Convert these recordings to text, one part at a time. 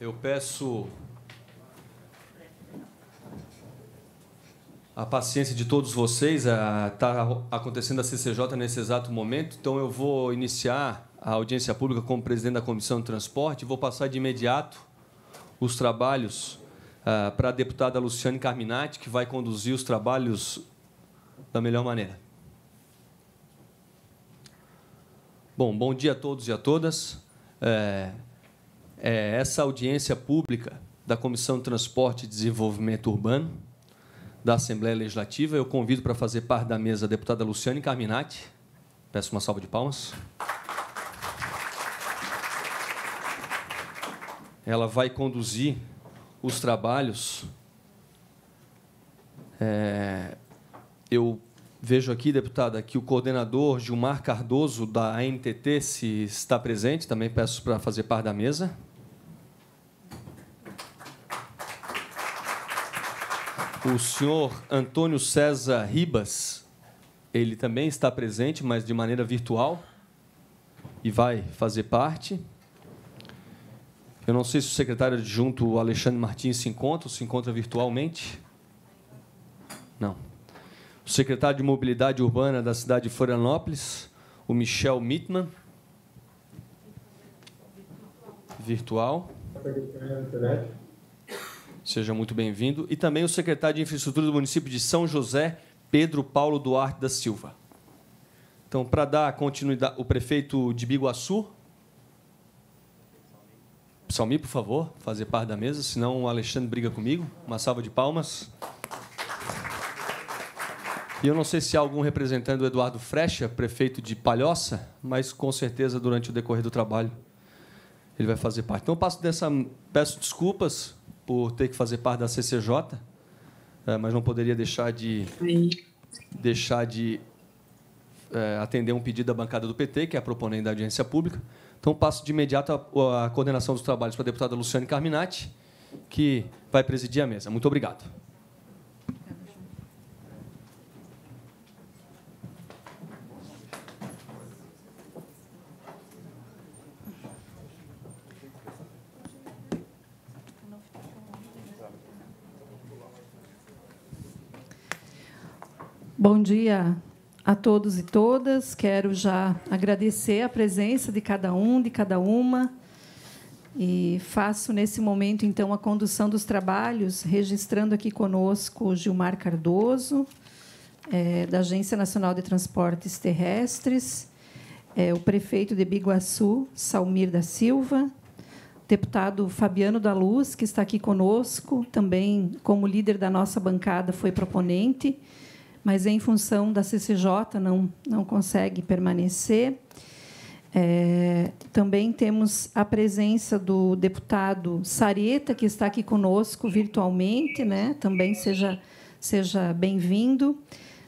Eu peço a paciência de todos vocês. Está acontecendo a CCJ nesse exato momento, então eu vou iniciar a audiência pública como presidente da Comissão de Transporte e vou passar de imediato os trabalhos ah, para a deputada Luciane Carminati, que vai conduzir os trabalhos da melhor maneira. Bom, bom dia a todos e a todas. É, é, essa audiência pública da Comissão de Transporte e Desenvolvimento Urbano da Assembleia Legislativa, eu convido para fazer parte da mesa a deputada Luciane Carminati. Peço uma salva de palmas. Ela vai conduzir os trabalhos. É, eu vejo aqui, deputada, que o coordenador Gilmar Cardoso, da ANTT, se está presente. Também peço para fazer parte da mesa. O senhor Antônio César Ribas, ele também está presente, mas de maneira virtual, e vai fazer parte. Eu não sei se o secretário adjunto Alexandre Martins se encontra, se encontra virtualmente. Não. O secretário de Mobilidade Urbana da cidade de Florianópolis, o Michel Mittman. Virtual. Seja muito bem-vindo. E também o secretário de Infraestrutura do município de São José, Pedro Paulo Duarte da Silva. Então, para dar continuidade, o prefeito de Biguaçu, Salmi, por favor, fazer parte da mesa, senão o Alexandre briga comigo. Uma salva de palmas. E eu não sei se há algum representante do Eduardo Frecha, prefeito de Palhoça, mas com certeza durante o decorrer do trabalho ele vai fazer parte. Então, passo dessa, peço desculpas por ter que fazer parte da CCJ, é, mas não poderia deixar de deixar de é, atender um pedido da bancada do PT, que é a proponente da audiência pública. Então, passo de imediato a, a coordenação dos trabalhos para a deputada Luciane Carminati, que vai presidir a mesa. Muito obrigado. Bom dia a todos e todas. Quero já agradecer a presença de cada um, de cada uma. E faço nesse momento, então, a condução dos trabalhos, registrando aqui conosco o Gilmar Cardoso, é, da Agência Nacional de Transportes Terrestres, é, o prefeito de Biguaçu, Salmir da Silva, deputado Fabiano da Luz, que está aqui conosco, também como líder da nossa bancada, foi proponente mas em função da CCJ não, não consegue permanecer. É, também temos a presença do deputado Sareta, que está aqui conosco virtualmente, né? também seja, seja bem-vindo.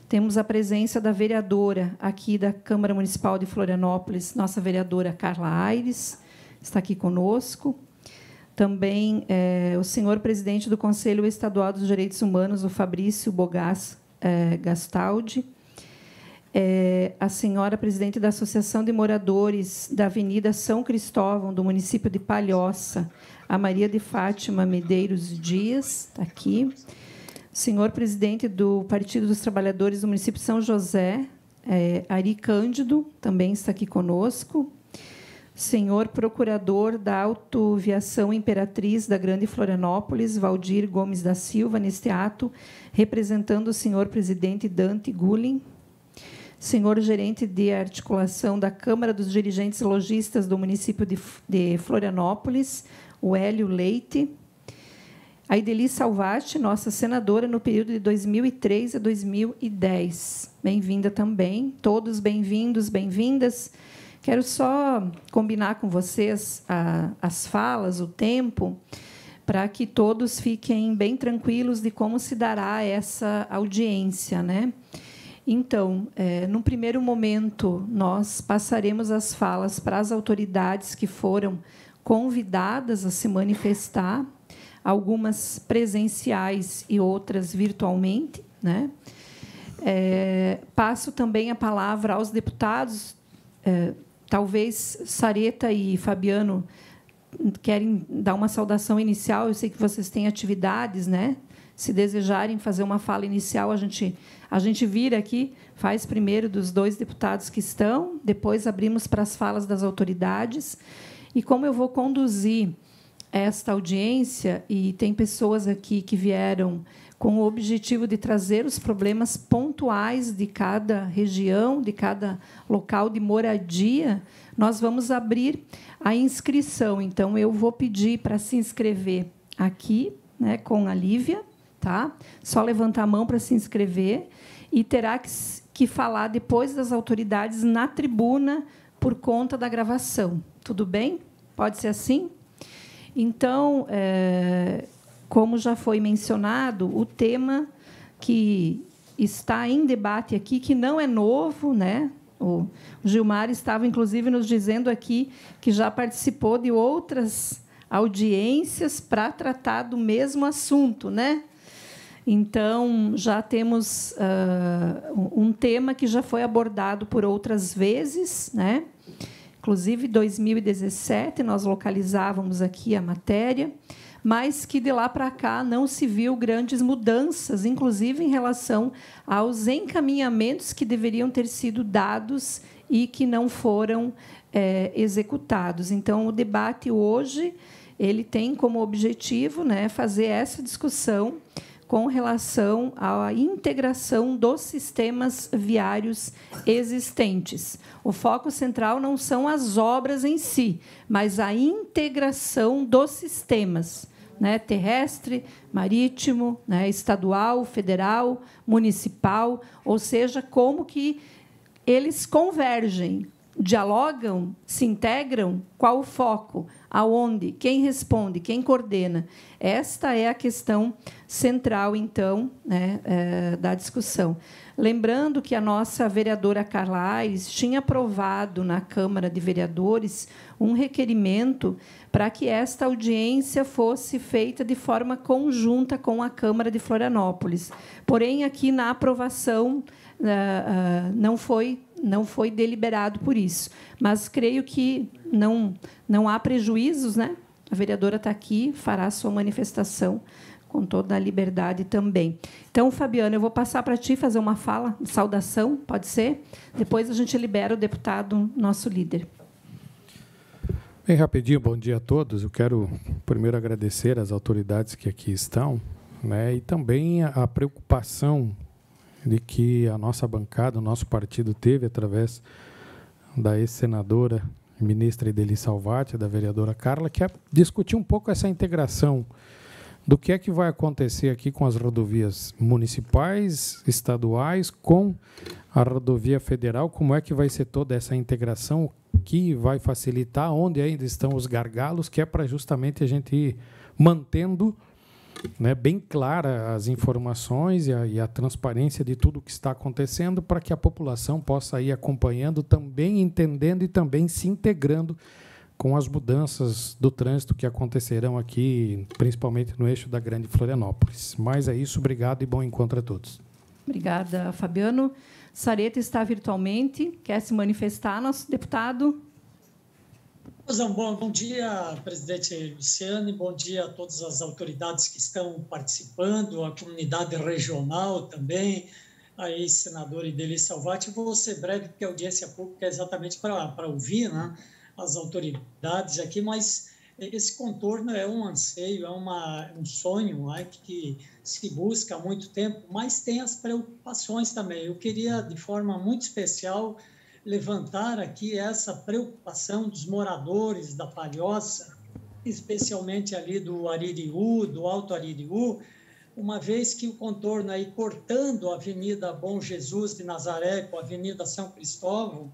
Temos a presença da vereadora aqui da Câmara Municipal de Florianópolis, nossa vereadora Carla Aires, está aqui conosco. Também é, o senhor presidente do Conselho Estadual dos Direitos Humanos, o Fabrício Bogás Gastaldi, é, a senhora presidente da Associação de Moradores da Avenida São Cristóvão, do município de Palhoça, a Maria de Fátima Medeiros Dias, está aqui. Senhor presidente do Partido dos Trabalhadores do município de São José, é, Ari Cândido, também está aqui conosco. Senhor Procurador da Autoviação Imperatriz da Grande Florianópolis, Valdir Gomes da Silva, neste ato, representando o senhor presidente Dante Gullin, senhor gerente de articulação da Câmara dos Dirigentes Logistas do município de, Florianópolis, o Hélio Leite, a Ideli Salvati, nossa senadora no período de 2003 a 2010. Bem-vinda também, todos bem-vindos, bem-vindas. Quero só combinar com vocês a, as falas, o tempo, para que todos fiquem bem tranquilos de como se dará essa audiência, né? Então, é, no primeiro momento, nós passaremos as falas para as autoridades que foram convidadas a se manifestar, algumas presenciais e outras virtualmente, né? É, passo também a palavra aos deputados. É, talvez Sareta e Fabiano querem dar uma saudação inicial, eu sei que vocês têm atividades, né? Se desejarem fazer uma fala inicial, a gente a gente vira aqui, faz primeiro dos dois deputados que estão, depois abrimos para as falas das autoridades. E como eu vou conduzir esta audiência e tem pessoas aqui que vieram com o objetivo de trazer os problemas pontuais de cada região, de cada local de moradia, nós vamos abrir a inscrição. Então, eu vou pedir para se inscrever aqui, né, com a Lívia, tá? Só levantar a mão para se inscrever e terá que, que falar depois das autoridades na tribuna por conta da gravação. Tudo bem? Pode ser assim? Então, é, como já foi mencionado, o tema que está em debate aqui, que não é novo, né? O Gilmar estava, inclusive, nos dizendo aqui que já participou de outras audiências para tratar do mesmo assunto, né? Então, já temos uh, um tema que já foi abordado por outras vezes, né? Inclusive, em 2017, nós localizávamos aqui a matéria, mas que de lá para cá não se viu grandes mudanças, inclusive em relação aos encaminhamentos que deveriam ter sido dados e que não foram é, executados. Então, o debate hoje ele tem como objetivo né, fazer essa discussão com relação à integração dos sistemas viários existentes. O foco central não são as obras em si, mas a integração dos sistemas. Né, terrestre, marítimo, né, estadual, federal, municipal, ou seja, como que eles convergem, dialogam, se integram, qual o foco, aonde, quem responde, quem coordena. Esta é a questão central, então, né, é, da discussão. Lembrando que a nossa vereadora Carla Aires tinha aprovado na Câmara de Vereadores um requerimento para que esta audiência fosse feita de forma conjunta com a Câmara de Florianópolis. Porém, aqui na aprovação uh, uh, não foi não foi deliberado por isso. Mas creio que não não há prejuízos, né? A vereadora está aqui, fará a sua manifestação com toda a liberdade também. Então, Fabiana, eu vou passar para ti fazer uma fala, saudação, pode ser? Depois a gente libera o deputado, nosso líder. Bem rapidinho, bom dia a todos. Eu quero primeiro agradecer às autoridades que aqui estão, né, e também a preocupação de que a nossa bancada, o nosso partido teve através da ex-senadora ministra Ideli Salvati, da vereadora Carla, que é discutir um pouco essa integração do que é que vai acontecer aqui com as rodovias municipais, estaduais, com a rodovia federal, como é que vai ser toda essa integração que vai facilitar, onde ainda estão os gargalos, que é para justamente a gente ir mantendo né, bem clara as informações e a, e a transparência de tudo o que está acontecendo para que a população possa ir acompanhando, também entendendo e também se integrando com as mudanças do trânsito que acontecerão aqui, principalmente no eixo da Grande Florianópolis. Mas é isso, obrigado e bom encontro a todos. Obrigada, Fabiano. Sareta está virtualmente, quer se manifestar, nosso deputado? Bom, bom dia, presidente Luciane, bom dia a todas as autoridades que estão participando, a comunidade regional também, a ex-senadora Ideli Salvati. Vou ser breve, porque a audiência pública é exatamente para ouvir né, as autoridades aqui, mas esse contorno é um anseio, é uma, um sonho né, que se busca há muito tempo, mas tem as preocupações também. Eu queria, de forma muito especial, levantar aqui essa preocupação dos moradores da Palhoça, especialmente ali do Aririú, do Alto Aririú, uma vez que o contorno aí cortando a Avenida Bom Jesus de Nazaré com a Avenida São Cristóvão,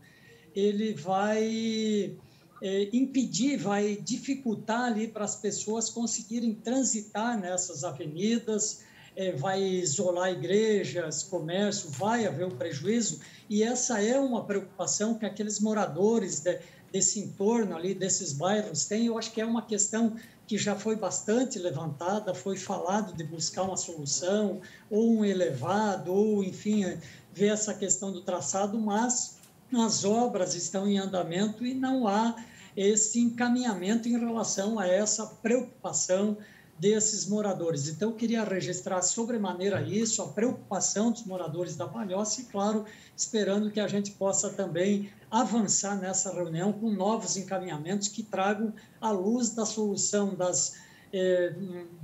ele vai é, impedir, vai dificultar ali para as pessoas conseguirem transitar nessas avenidas, é, vai isolar igrejas, comércio, vai haver um prejuízo, e essa é uma preocupação que aqueles moradores de, desse entorno ali, desses bairros têm. Eu acho que é uma questão que já foi bastante levantada, foi falado de buscar uma solução, ou um elevado, ou, enfim, ver essa questão do traçado, mas as obras estão em andamento e não há esse encaminhamento em relação a essa preocupação desses moradores. Então, eu queria registrar sobremaneira isso, a preocupação dos moradores da Palhoça e, claro, esperando que a gente possa também avançar nessa reunião com novos encaminhamentos que tragam a luz da solução das, eh,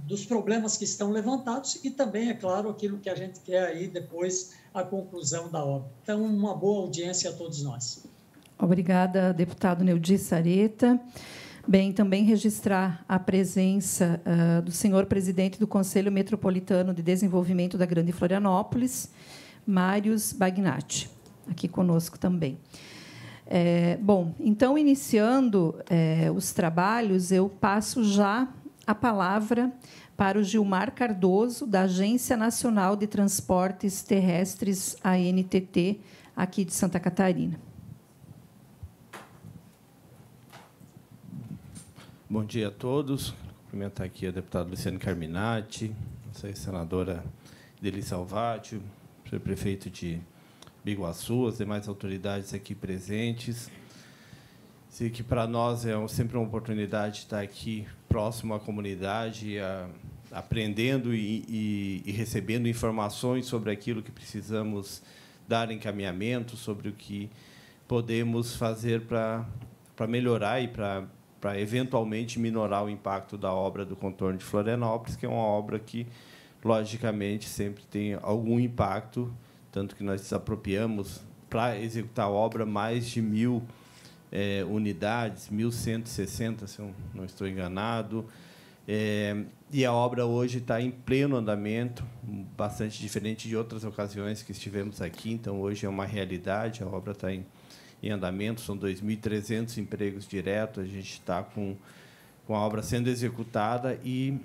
dos problemas que estão levantados e também, é claro, aquilo que a gente quer aí depois, a conclusão da obra. Então, uma boa audiência a todos nós. Obrigada, deputado Neudi Sareta. Bem, também registrar a presença uh, do senhor presidente do Conselho Metropolitano de Desenvolvimento da Grande Florianópolis, Mários Bagnatti, aqui conosco também. É, bom, então, iniciando é, os trabalhos, eu passo já a palavra para o Gilmar Cardoso, da Agência Nacional de Transportes Terrestres, ANTT, aqui de Santa Catarina. Bom dia a todos. Cumprimentar aqui a deputada Luciane Carminati, a senadora Deli Salvatio, o prefeito de Biguaçu, as demais autoridades aqui presentes. Sei que para nós é sempre uma oportunidade de estar aqui próximo à comunidade, a, aprendendo e, e, e, recebendo informações sobre aquilo que precisamos dar encaminhamento, sobre o que podemos fazer para melhorar e para para eventualmente minorar o impacto da obra do contorno de Florianópolis, que é uma obra que, logicamente, sempre tem algum impacto, tanto que nós desapropriamos para executar a obra mais de mil é, unidades, 1.160, se eu não estou enganado. É, e a obra hoje está em pleno andamento, bastante diferente de outras ocasiões que estivemos aqui. Então, hoje é uma realidade, a obra está em em andamento, são 2.300 empregos diretos, a gente está com, com a obra sendo executada e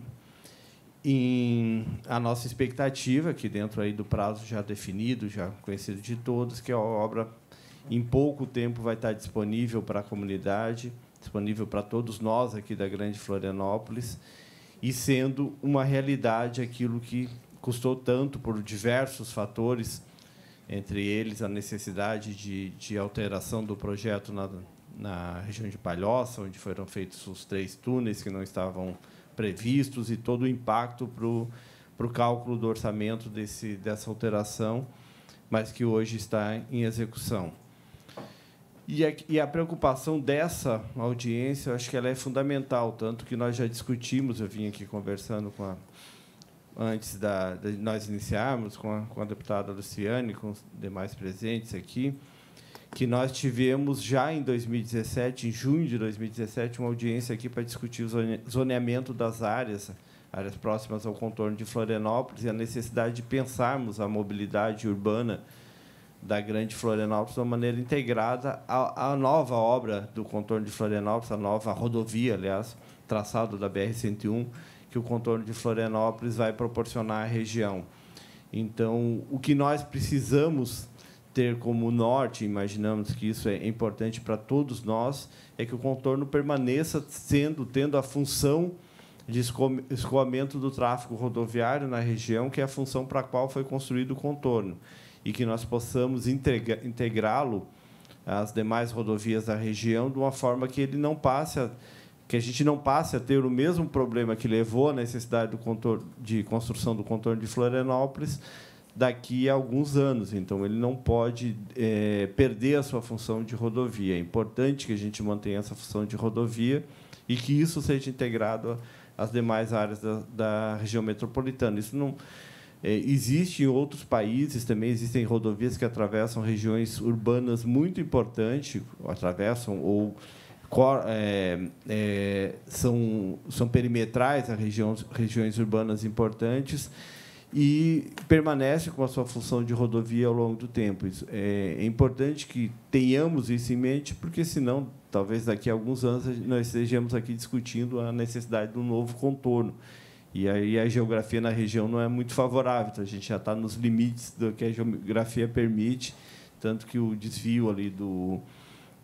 em a nossa expectativa, que dentro aí do prazo já definido, já conhecido de todos, que a obra em pouco tempo vai estar disponível para a comunidade, disponível para todos nós aqui da Grande Florianópolis, e sendo uma realidade aquilo que custou tanto por diversos fatores entre eles a necessidade de, de alteração do projeto na, na região de Palhoça, onde foram feitos os três túneis que não estavam previstos e todo o impacto para o cálculo do orçamento desse, dessa alteração, mas que hoje está em execução. E a, preocupação dessa audiência, eu acho que ela é fundamental, tanto que nós já discutimos, eu vim aqui conversando com a antes da, de nós iniciarmos com a, com a deputada Luciane, com os demais presentes aqui, que nós tivemos já em 2017, em junho de 2017, uma audiência aqui para discutir o zoneamento das áreas, áreas próximas ao contorno de Florianópolis e a necessidade de pensarmos a mobilidade urbana da Grande Florianópolis de uma maneira integrada à, à nova obra do contorno de Florianópolis, a nova rodovia, aliás, traçado da BR-101, que o contorno de Florianópolis vai proporcionar à região. Então, o que nós precisamos ter como norte, imaginamos que isso é importante para todos nós, é que o contorno permaneça sendo tendo a função de escoamento do tráfego rodoviário na região, que é a função para a qual foi construído o contorno, e que nós possamos integrá-lo às demais rodovias da região de uma forma que ele não passe a que a gente não passe a ter o mesmo problema que levou à necessidade do contorno, de construção do contorno de Florianópolis daqui a alguns anos. Então, ele não pode é, perder a sua função de rodovia. É importante que a gente mantenha essa função de rodovia e que isso seja integrado às demais áreas da, da região metropolitana. Isso não é, existe em outros países também existem rodovias que atravessam regiões urbanas muito importantes, atravessam ou é, é, são, são perimetrais a regiões, regiões urbanas importantes e permanece com a sua função de rodovia ao longo do tempo. Isso, é, é, importante que tenhamos isso em mente, porque, senão, talvez daqui a alguns anos nós estejamos aqui discutindo a necessidade de um novo contorno. E aí a geografia na região não é muito favorável, então a gente já está nos limites do que a geografia permite, tanto que o desvio ali do,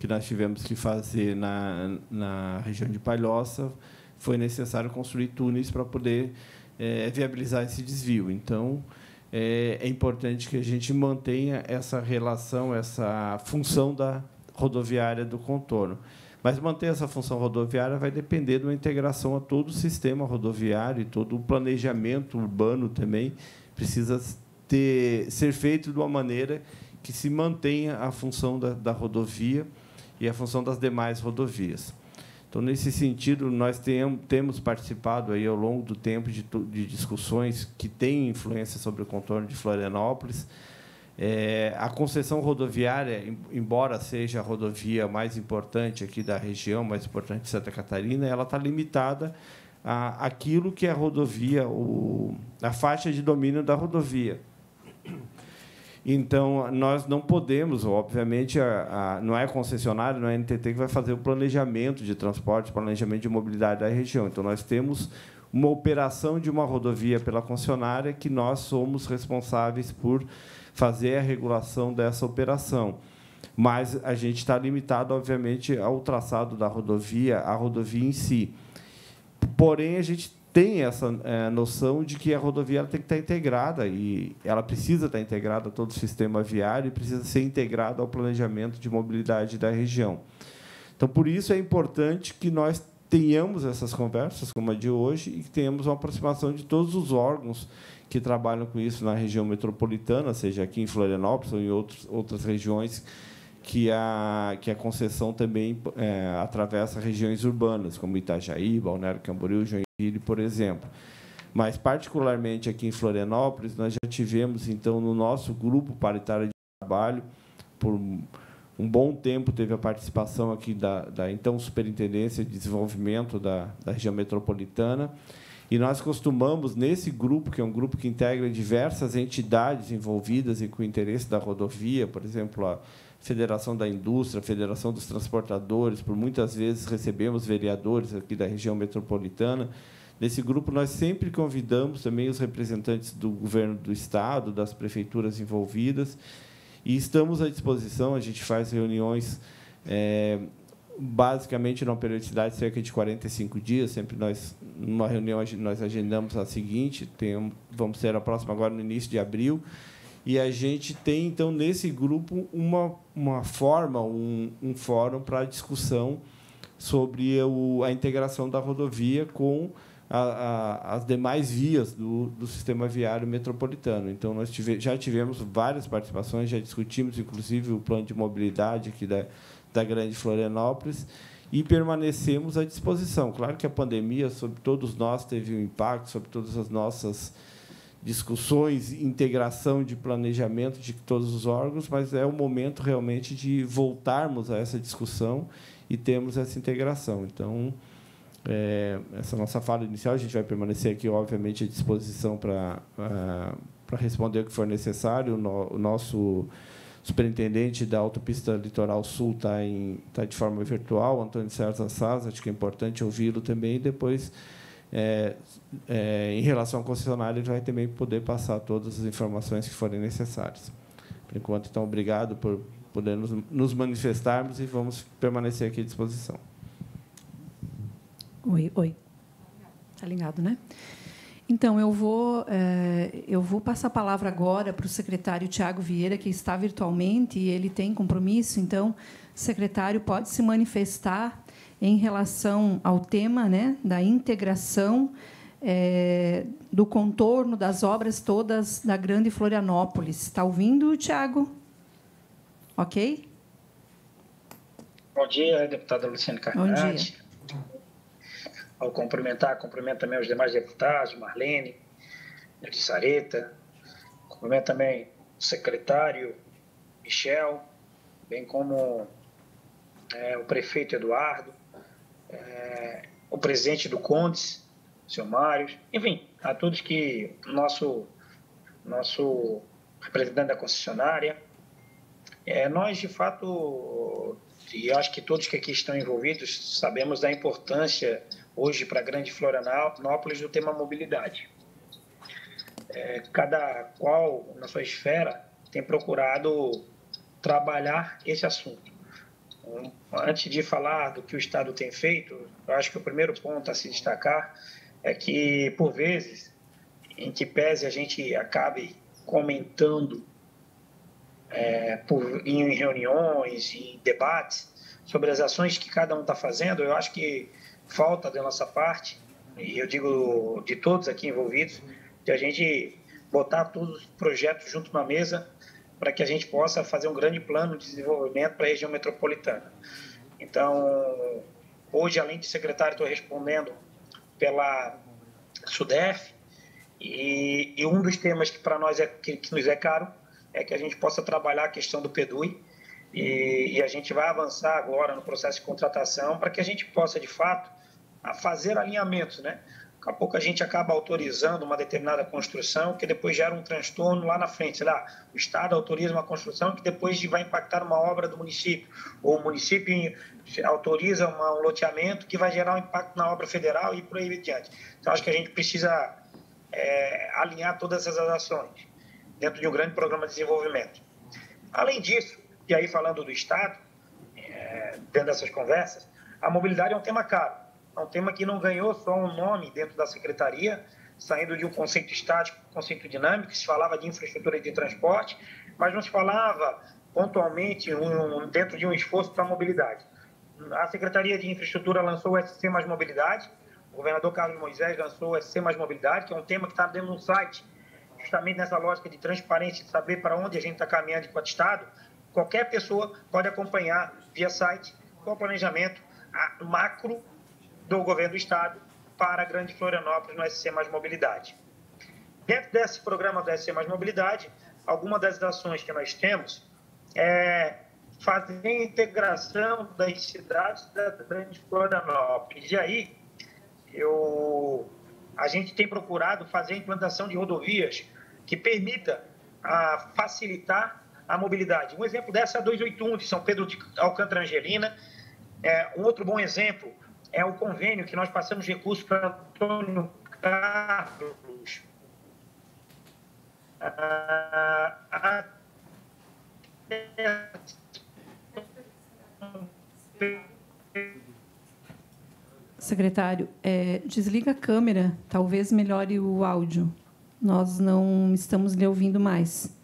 que nós tivemos que fazer na, na região de Palhoça, foi necessário construir túneis para poder é, viabilizar esse desvio. Então, é, é, importante que a gente mantenha essa relação, essa função da rodoviária do contorno. Mas manter essa função rodoviária vai depender de uma integração a todo o sistema rodoviário e todo o planejamento urbano também precisa ter, ser feito de uma maneira que se mantenha a função da, da rodovia e a função das demais rodovias. Então, nesse sentido, nós tem, temos participado aí ao longo do tempo de, discussões que têm influência sobre o contorno de Florianópolis. É, a concessão rodoviária, embora seja a rodovia mais importante aqui da região, mais importante de Santa Catarina, ela está limitada a aquilo que é a rodovia, o, a faixa de domínio da rodovia. Então, nós não podemos, obviamente, a, a, não é a concessionária, não é a NTT que vai fazer o planejamento de transporte, planejamento de mobilidade da região. Então, nós temos uma operação de uma rodovia pela concessionária que nós somos responsáveis por fazer a regulação dessa operação. Mas a gente está limitado, obviamente, ao traçado da rodovia, à rodovia em si. Porém, a gente tem essa é, noção de que a rodovia tem que estar integrada e ela precisa estar integrada a todo o sistema viário e precisa ser integrada ao planejamento de mobilidade da região. Então, por isso é importante que nós tenhamos essas conversas, como a de hoje, e que tenhamos uma aproximação de todos os órgãos que trabalham com isso na região metropolitana, seja aqui em Florianópolis ou em outros, outras regiões que a, que a concessão também é, atravessa regiões urbanas, como Itajaí, Balneário Camboriú, Joinville, por exemplo. Mas, particularmente aqui em Florianópolis, nós já tivemos, então, no nosso grupo paritário de trabalho, por um bom tempo teve a participação aqui da, da então Superintendência de Desenvolvimento da, da região metropolitana, e nós costumamos, nesse grupo, que é um grupo que integra diversas entidades envolvidas e com interesse da rodovia, por exemplo, a Federação da Indústria, Federação dos Transportadores, por muitas vezes recebemos vereadores aqui da região metropolitana. Nesse grupo, nós sempre convidamos também os representantes do governo do Estado, das prefeituras envolvidas, e estamos à disposição. A gente faz reuniões, é, basicamente, numa periodicidade de cerca de 45 dias. Sempre nós, numa reunião, nós agendamos a seguinte, tem, vamos ter a próxima agora no início de abril, e a gente tem, então, nesse grupo, uma, uma forma, um, um fórum para discussão sobre o, a integração da rodovia com a, a, as demais vias do, do sistema viário metropolitano. Então, nós tive, já tivemos várias participações, já discutimos, inclusive, o plano de mobilidade aqui da, da Grande Florianópolis e permanecemos à disposição. Claro que a pandemia, sobre todos nós, teve um impacto, sobre todas as nossas discussões, integração de planejamento de todos os órgãos, mas é o momento realmente de voltarmos a essa discussão e termos essa integração. Então, é, essa nossa fala inicial, a gente vai permanecer aqui, obviamente, à disposição para, uh, para responder o que for necessário. O, no, o nosso superintendente da Autopista Litoral Sul está, em, está de forma virtual, Antônio César Saz, acho que é importante ouvi-lo também, e depois é, é, em relação ao concessionário, ele vai também poder passar todas as informações que forem necessárias. Por enquanto, então, obrigado por poder nos, nos manifestarmos e vamos permanecer aqui à disposição. Oi, oi. Está ligado, né? Então, eu vou, é, eu vou passar a palavra agora para o secretário Tiago Vieira, que está virtualmente e ele tem compromisso. Então, secretário pode se manifestar em relação ao tema né, da integração é, do contorno das obras todas da Grande Florianópolis. Está ouvindo, Tiago? Ok? Bom dia, deputada Luciane Carnati. Bom dia. Ao cumprimentar, cumprimento também os demais deputados, Marlene, de Sareta, cumprimento também o secretário Michel, bem como é, o prefeito Eduardo, é, o presidente do Condes, o seu Mário, enfim, a todos que nosso nosso representante da concessionária, é, nós de fato e acho que todos que aqui estão envolvidos sabemos da importância hoje para a Grande Florianópolis do tema mobilidade. É, cada qual na sua esfera tem procurado trabalhar esse assunto. Antes de falar do que o Estado tem feito, eu acho que o primeiro ponto a se destacar é que, por vezes, em que pese a gente acabe comentando é, por, em reuniões, em debates, sobre as ações que cada um está fazendo. Eu acho que falta da nossa parte, e eu digo de todos aqui envolvidos, de a gente botar todos os projetos junto na mesa para que a gente possa fazer um grande plano de desenvolvimento para a região metropolitana. Então, hoje, além de secretário, estou respondendo pela SUDEF, e, e um dos temas que para nós é, que, que, nos é caro é que a gente possa trabalhar a questão do PEDUI, e, e a gente vai avançar agora no processo de contratação para que a gente possa, de fato, fazer alinhamentos, né? Daqui a pouco a gente acaba autorizando uma determinada construção que depois gera um transtorno lá na frente. Sei lá, o Estado autoriza uma construção que depois vai impactar uma obra do município, ou o município autoriza uma, um loteamento que vai gerar um impacto na obra federal e por aí adiante. Então, acho que a gente precisa é, alinhar todas essas ações dentro de um grande programa de desenvolvimento. Além disso, e aí falando do Estado, é, dentro dessas conversas, a mobilidade é um tema caro é um tema que não ganhou só um nome dentro da secretaria, saindo de um conceito estático conceito dinâmico, se falava de infraestrutura de transporte, mas não se falava pontualmente dentro de um esforço para a mobilidade. A Secretaria de Infraestrutura lançou o SC Mais Mobilidade, o governador Carlos Moisés lançou o SC Mais Mobilidade, que é um tema que está dentro do site, justamente nessa lógica de transparência, de saber para onde a gente está caminhando enquanto Estado. Qualquer pessoa pode acompanhar via site qual o planejamento macro do governo do estado para a Grande Florianópolis no SC Mais Mobilidade. Dentro desse programa do SC Mais Mobilidade, alguma das ações que nós temos é fazer a integração das cidades da Grande Florianópolis. E aí, eu, a gente tem procurado fazer a implantação de rodovias que permita a, facilitar a mobilidade. Um exemplo dessa é a 281 de São Pedro de Alcântara Angelina. É, um outro bom exemplo é o convênio que nós passamos recursos para Antônio Carlos. Ah, Secretário, é, desliga a câmera, talvez melhore o áudio. Nós não estamos lhe ouvindo mais.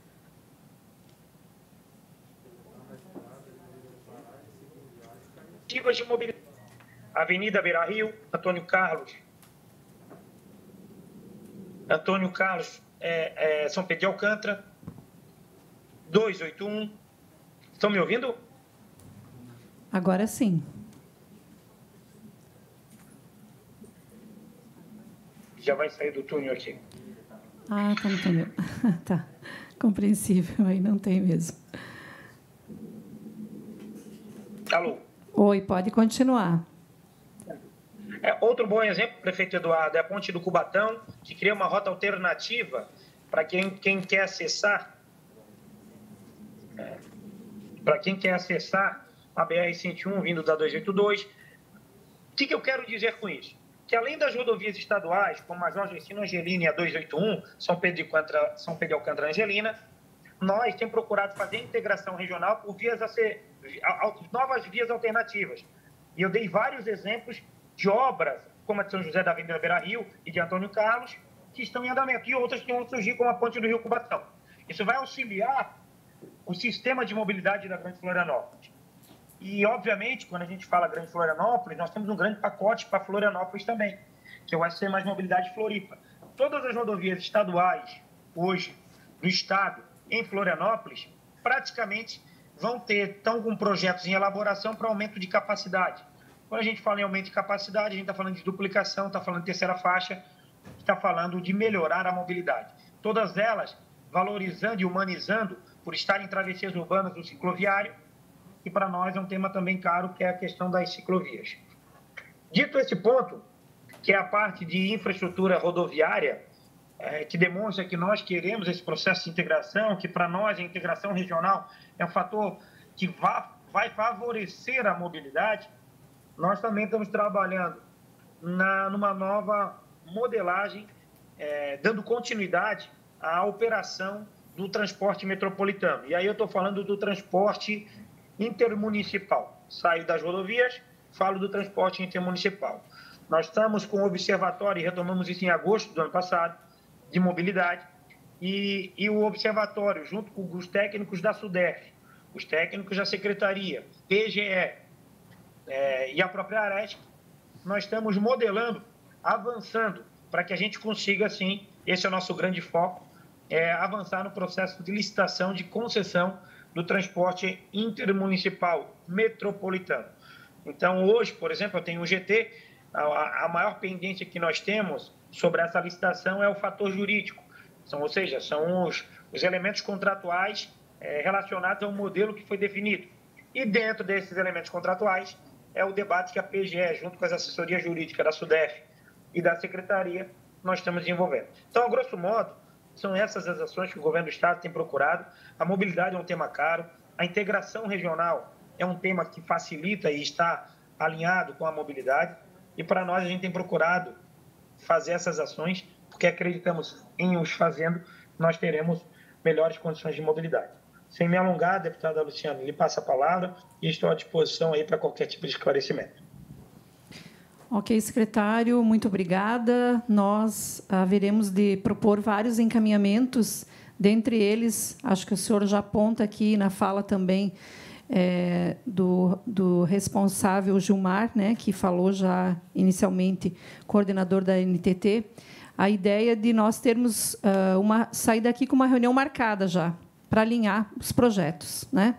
de mobilidade Avenida Beira Rio, Antônio Carlos. Antônio Carlos, é, é, São Pedro de Alcântara, 281. Estão me ouvindo? Agora sim. Já vai sair do túnel aqui. Ah, tá no túnel. tá. Compreensível, aí não tem mesmo. Alô? Oi, pode continuar. É, outro bom exemplo, prefeito Eduardo, é a ponte do Cubatão, que cria uma rota alternativa para quem, quem quer acessar é, para quem quer acessar a BR-101 vindo da 282. O que, que eu quero dizer com isso? Que além das rodovias estaduais, como a Jorge Ensino Angelina e a 281, São Pedro de Alcântara, São Pedro Alcântara Angelina, nós temos procurado fazer integração regional por vias a ser, novas vias alternativas. E eu dei vários exemplos de obras, como a de São José da Avenida Beira Rio e de Antônio Carlos, que estão em andamento, e outras que vão surgir, como a ponte do Rio Cubatão. Isso vai auxiliar o sistema de mobilidade da Grande Florianópolis. E, obviamente, quando a gente fala Grande Florianópolis, nós temos um grande pacote para Florianópolis também, que é o SC Mais Mobilidade Floripa. Todas as rodovias estaduais, hoje, do Estado, em Florianópolis, praticamente vão ter, estão com projetos em elaboração para aumento de capacidade. Quando a gente fala em aumento de capacidade, a gente está falando de duplicação, está falando de terceira faixa, está falando de melhorar a mobilidade. Todas elas valorizando e humanizando por estarem em travessias urbanas do cicloviário, e para nós é um tema também caro, que é a questão das ciclovias. Dito esse ponto, que é a parte de infraestrutura rodoviária, é, que demonstra que nós queremos esse processo de integração, que para nós a integração regional é um fator que vai favorecer a mobilidade, nós também estamos trabalhando na, numa nova modelagem, é, dando continuidade à operação do transporte metropolitano. E aí eu estou falando do transporte intermunicipal. Saio das rodovias, falo do transporte intermunicipal. Nós estamos com o observatório, retomamos isso em agosto do ano passado, de mobilidade, e, e o observatório, junto com os técnicos da SUDEF, os técnicos da Secretaria, PGE, é, e a própria Aresp, nós estamos modelando, avançando, para que a gente consiga, assim, esse é o nosso grande foco, é avançar no processo de licitação de concessão do transporte intermunicipal metropolitano. Então, hoje, por exemplo, eu tenho o GT, a, a maior pendência que nós temos sobre essa licitação é o fator jurídico, são, ou seja, são os, os elementos contratuais é, relacionados ao modelo que foi definido. E dentro desses elementos contratuais é o debate que a PGE, junto com as assessorias jurídicas da SUDEF e da Secretaria, nós estamos desenvolvendo. Então, a grosso modo, são essas as ações que o governo do Estado tem procurado. A mobilidade é um tema caro, a integração regional é um tema que facilita e está alinhado com a mobilidade. E para nós, a gente tem procurado fazer essas ações, porque acreditamos em os fazendo, nós teremos melhores condições de mobilidade. Sem me alongar, deputada Luciana, lhe passa a palavra e estou à disposição aí para qualquer tipo de esclarecimento. Ok, secretário, muito obrigada. Nós haveremos de propor vários encaminhamentos, dentre eles, acho que o senhor já aponta aqui na fala também é, do, do, responsável Gilmar, né, que falou já inicialmente, coordenador da NTT, a ideia de nós termos uh, uma sair daqui com uma reunião marcada já para alinhar os projetos, né?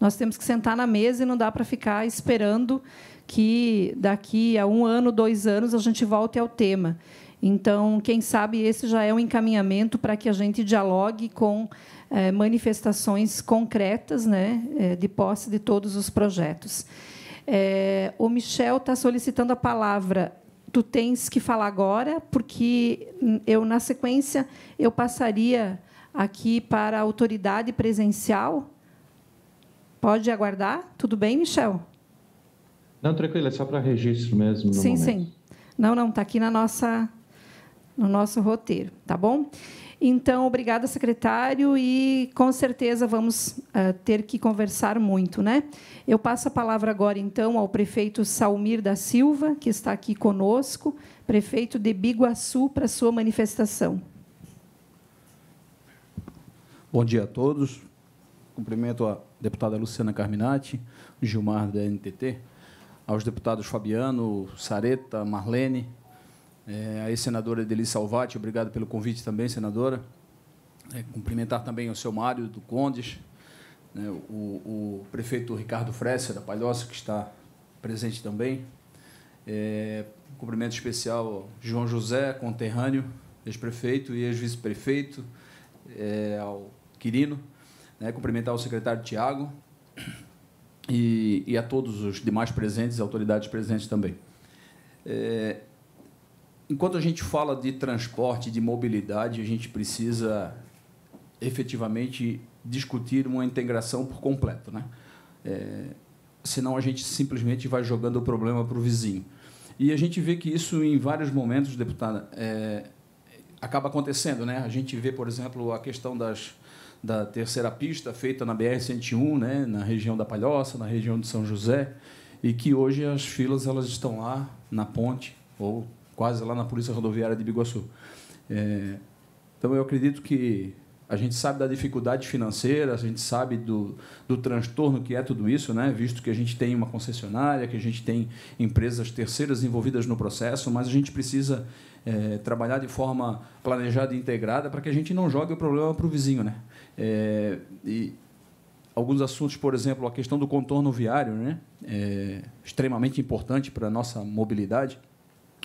Nós temos que sentar na mesa e não dá para ficar esperando que daqui a um ano, dois anos, a gente volte ao tema. Então, quem sabe esse já é um encaminhamento para que a gente dialogue com é, manifestações concretas né, é, de posse de todos os projetos. É, o Michel está solicitando a palavra. Tu tens que falar agora, porque eu, na sequência, eu passaria aqui para a autoridade presencial. Pode aguardar? Tudo bem, Michel? Não, tranquilo, é só para registro mesmo. sim, momento. sim. Não, não, está aqui na nossa, no nosso roteiro, tá bom? Então, obrigada, secretário, e com certeza vamos uh, ter que conversar muito, né? Eu passo a palavra agora, então, ao prefeito Salmir da Silva, que está aqui conosco, prefeito de Biguaçu, para sua manifestação. Bom dia a todos. Cumprimento a deputada Luciana Carminati, Gilmar da NTT, aos deputados Fabiano, Sareta, Marlene, é, a ex-senadora Edeli Salvati, obrigado pelo convite também, senadora. É, cumprimentar também o seu Mário do Condes, né, o, o, prefeito Ricardo Fresser, da Palhoça, que está presente também. É, cumprimento especial ao João José, conterrâneo, ex-prefeito e ex-vice-prefeito, é, ao Quirino. Né, cumprimentar o secretário Tiago, e, e a todos os demais presentes, autoridades presentes também. É, enquanto a gente fala de transporte, de mobilidade, a gente precisa efetivamente discutir uma integração por completo, né? É, senão a gente simplesmente vai jogando o problema para o vizinho. E a gente vê que isso em vários momentos, deputada, é, acaba acontecendo, né? A gente vê, por exemplo, a questão das da terceira pista feita na BR-101, né, na região da Palhoça, na região de São José, e que hoje as filas elas estão lá na ponte, ou quase lá na Polícia Rodoviária de Biguaçu. É, então, eu acredito que a gente sabe da dificuldade financeira, a gente sabe do, do transtorno que é tudo isso, né? visto que a gente tem uma concessionária, que a gente tem empresas terceiras envolvidas no processo, mas a gente precisa é, trabalhar de forma planejada e integrada para que a gente não jogue o problema para o vizinho. Né? É, e alguns assuntos, por exemplo, a questão do contorno viário, né, é extremamente importante para a nossa mobilidade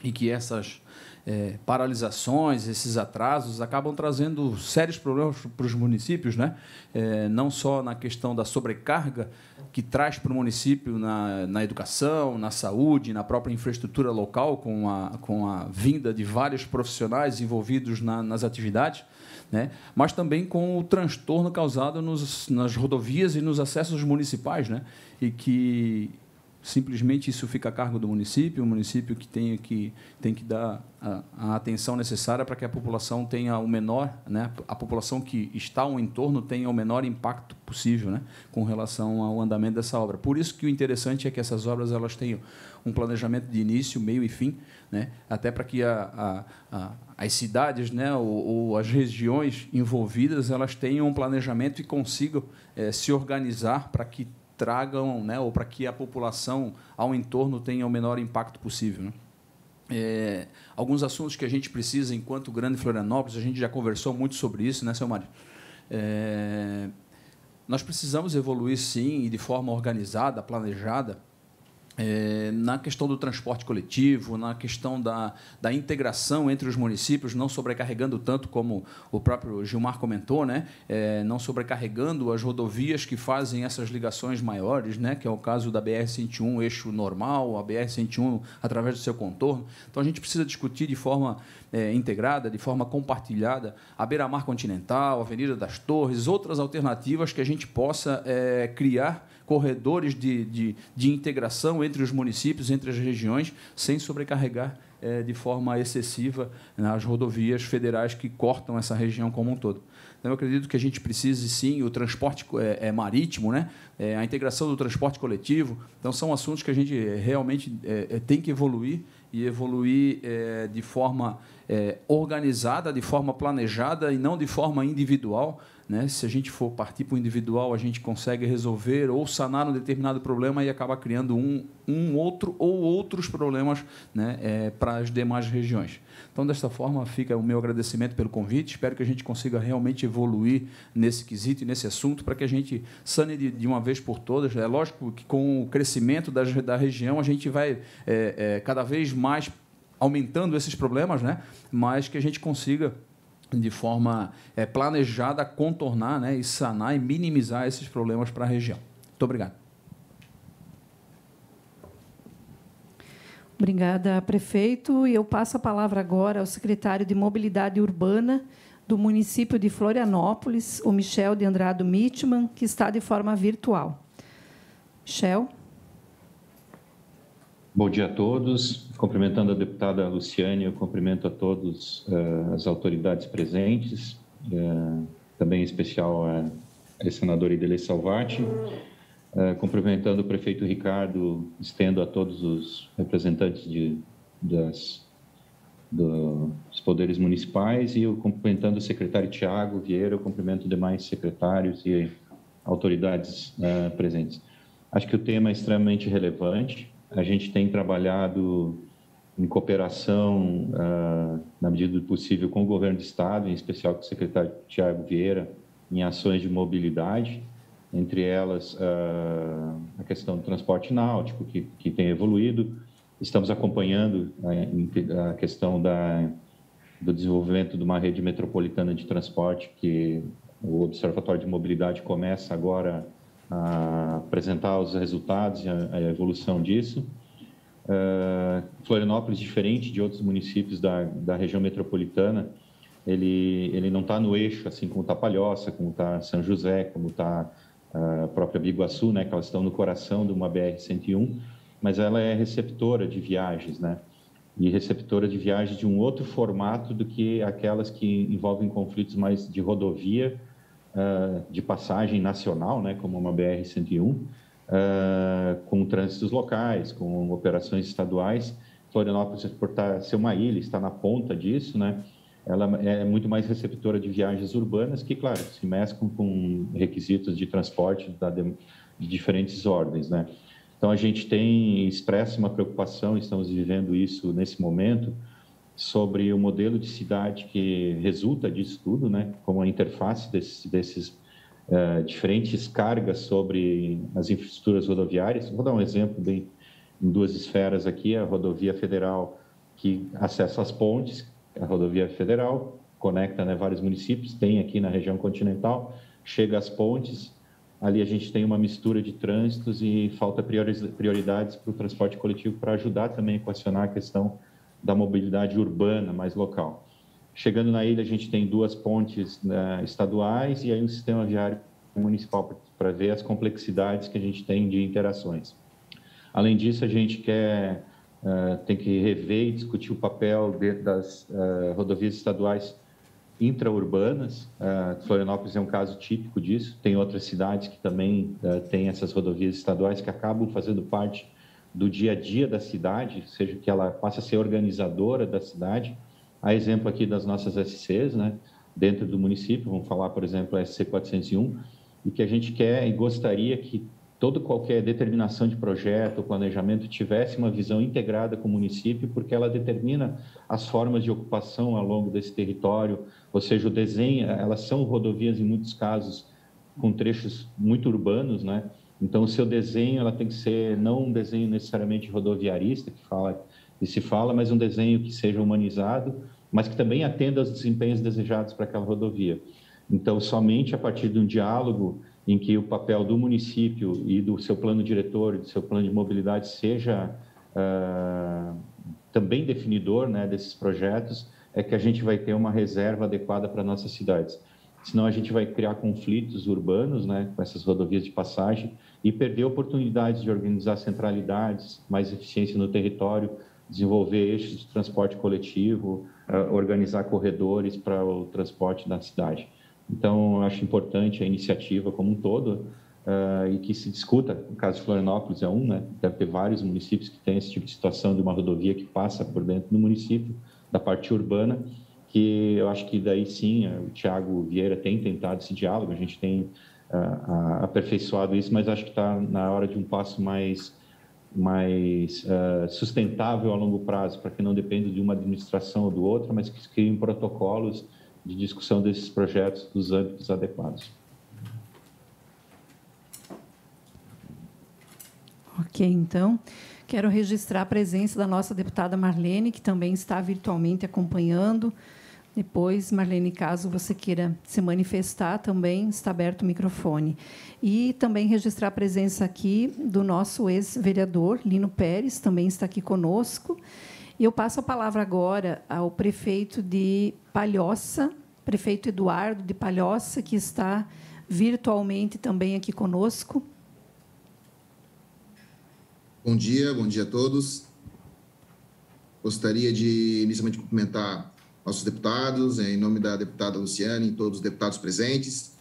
e que essas é, paralisações, esses atrasos acabam trazendo sérios problemas para os municípios, né? É, não só na questão da sobrecarga que traz para o município na, na educação, na saúde, na própria infraestrutura local, com a, com a vinda de vários profissionais envolvidos na, nas atividades, né? mas também com o transtorno causado nos, nas rodovias e nos acessos municipais, né? e que simplesmente isso fica a cargo do município, o município que tem que, tem que dar a, a atenção necessária para que a população tenha o menor, né, a população que está ao entorno tenha o menor impacto possível né, com relação ao andamento dessa obra. Por isso que o interessante é que essas obras elas tenham um planejamento de início, meio e fim, né, até para que a, a, a, as cidades né, ou, ou, as regiões envolvidas elas tenham um planejamento e consigam é, se organizar para que tragam, né, ou para que a população ao entorno tenha o menor impacto possível. Né? É, alguns assuntos que a gente precisa, enquanto Grande Florianópolis, a gente já conversou muito sobre isso, né, seu Mário? É, nós precisamos evoluir, sim, e de forma organizada, planejada, é, na questão do transporte coletivo, na questão da, da integração entre os municípios, não sobrecarregando tanto como o próprio Gilmar comentou, né? É, não sobrecarregando as rodovias que fazem essas ligações maiores, né? que é o caso da BR-101, eixo normal, a BR-101 através do seu contorno. Então, a gente precisa discutir de forma é, integrada, de forma compartilhada, a beira-mar continental, a Avenida das Torres, outras alternativas que a gente possa é, criar corredores de, de, de, integração entre os municípios, entre as regiões, sem sobrecarregar é, de forma excessiva né, as rodovias federais que cortam essa região como um todo. Então, eu acredito que a gente precise, sim, o transporte é, marítimo, né? A integração do transporte coletivo. Então, são assuntos que a gente realmente tem que evoluir e evoluir de forma organizada, de forma planejada e não de forma individual, né? Se a gente for partir para o individual, a gente consegue resolver ou sanar um determinado problema e acaba criando um, um outro ou outros problemas né? É, para as demais regiões. Então, desta forma, fica o meu agradecimento pelo convite. Espero que a gente consiga realmente evoluir nesse quesito e nesse assunto para que a gente sane de, de, uma vez por todas. É lógico que com o crescimento da região, a gente vai é, é, cada vez mais aumentando esses problemas, né? mas que a gente consiga de forma é, planejada contornar né, e sanar e minimizar esses problemas para a região. Muito obrigado. Obrigada, prefeito. E eu passo a palavra agora ao secretário de Mobilidade Urbana do município de Florianópolis, o Michel de Andrado Mitman, que está de forma virtual. Michel. Bom dia a todos. Cumprimentando a deputada Luciane, eu cumprimento a todos uh, as autoridades presentes, uh, também em especial a, a senadora Idele Salvati. Uh, cumprimentando o prefeito Ricardo, estendo a todos os representantes de, das, do, dos poderes municipais e eu cumprimentando o secretário Tiago Vieira, eu cumprimento demais secretários e autoridades presentes. Acho que o tema é extremamente relevante, a gente tem trabalhado em cooperação, ah, na medida do possível, com o governo do Estado, em especial com o secretário Tiago Vieira, em ações de mobilidade, entre elas ah, a questão do transporte náutico, que, que tem evoluído. Estamos acompanhando a, a questão da, do desenvolvimento de uma rede metropolitana de transporte, que o Observatório de Mobilidade começa agora a apresentar os resultados e a, a evolução disso. Uh, Florianópolis, diferente de outros municípios da, da região metropolitana, ele, ele não está no eixo, assim como está Palhoça, como está São José, como está a própria Biguaçu, né, que elas estão no coração de uma BR-101, mas ela é receptora de viagens, né? E receptora de viagens de um outro formato do que aquelas que envolvem conflitos mais de rodovia uh, de passagem nacional, né, como uma BR-101, uh, com trânsitos locais, com operações estaduais. Florianópolis, por ser uma ilha, está na ponta disso, né, ela é muito mais receptora de viagens urbanas, que, claro, se mesclam com requisitos de transporte de, diferentes ordens, né. Então, a gente tem expresso uma preocupação, estamos vivendo isso nesse momento, sobre o modelo de cidade que resulta disso tudo, né? Como a interface desses, desses uh, diferentes cargas sobre as infraestruturas rodoviárias. Vou dar um exemplo bem em duas esferas aqui: a rodovia federal que acessa as pontes, a rodovia federal conecta né, vários municípios, tem aqui na região continental, chega às pontes, ali a gente tem uma mistura de trânsitos e falta prioridades para o transporte coletivo para ajudar também a equacionar a questão da mobilidade urbana mais local. Chegando na ilha, a gente tem duas pontes né, estaduais e aí um sistema viário municipal para ver as complexidades que a gente tem de interações. Além disso, a gente quer uh, tem que rever e discutir o papel de, das uh, rodovias estaduais intraurbanas. Uh, Florianópolis é um caso típico disso. Tem outras cidades que também uh, têm essas rodovias estaduais que acabam fazendo parte do dia a dia da cidade, seja que ela passe a ser organizadora da cidade. Há exemplo aqui das nossas SCs, né? Dentro do município, vamos falar, por exemplo, a SC 401, e que a gente quer e gostaria que toda qualquer determinação de projeto, planejamento tivesse uma visão integrada com o município, porque ela determina as formas de ocupação ao longo desse território, ou seja, o desenho, elas são rodovias em muitos casos com trechos muito urbanos, né? Então, o seu desenho ela tem que ser não um desenho necessariamente rodoviarista que fala e se fala, mas um desenho que seja humanizado, mas que também atenda aos desempenhos desejados para aquela rodovia. Então, somente a partir de um diálogo em que o papel do município e do seu plano diretor, do seu plano de mobilidade seja uh, também definidor né, desses projetos, é que a gente vai ter uma reserva adequada para nossas cidades. Senão a gente vai criar conflitos urbanos né, com essas rodovias de passagem e perder oportunidades de organizar centralidades, mais eficiência no território, desenvolver eixos de transporte coletivo, uh, organizar corredores para o transporte da cidade. Então, acho importante a iniciativa como um todo uh, e que se discuta. O caso de Florianópolis é um, né? Deve ter vários municípios que têm esse tipo de situação de uma rodovia que passa por dentro do município, da parte urbana, que eu acho que daí sim, eh, o Tiago Vieira tem tentado esse diálogo, a gente tem uh, aperfeiçoado isso, mas acho que está na hora de um passo mais mais uh, sustentável a longo prazo, para que não dependa de uma administração ou do outra, mas que criem protocolos de discussão desses projetos dos âmbitos adequados. Ok, então, quero registrar a presença da nossa deputada Marlene, que também está virtualmente acompanhando. Depois, Marlene, caso você queira se manifestar, também está aberto o microfone. E também registrar a presença aqui do nosso ex-vereador, Lino Pérez, também está aqui conosco. E eu passo a palavra agora ao prefeito de Palhoça, prefeito Eduardo de Palhoça, que está virtualmente também aqui conosco. Bom dia, bom dia a todos. Gostaria de inicialmente cumprimentar nossos deputados, em nome da deputada Luciane e todos os deputados presentes,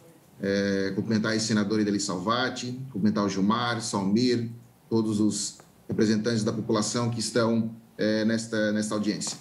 é, cumprimentar a senadora Ideli Salvati, cumprimentar o Gilmar, Salmir, todos os representantes da população que estão é, nesta, nesta audiência.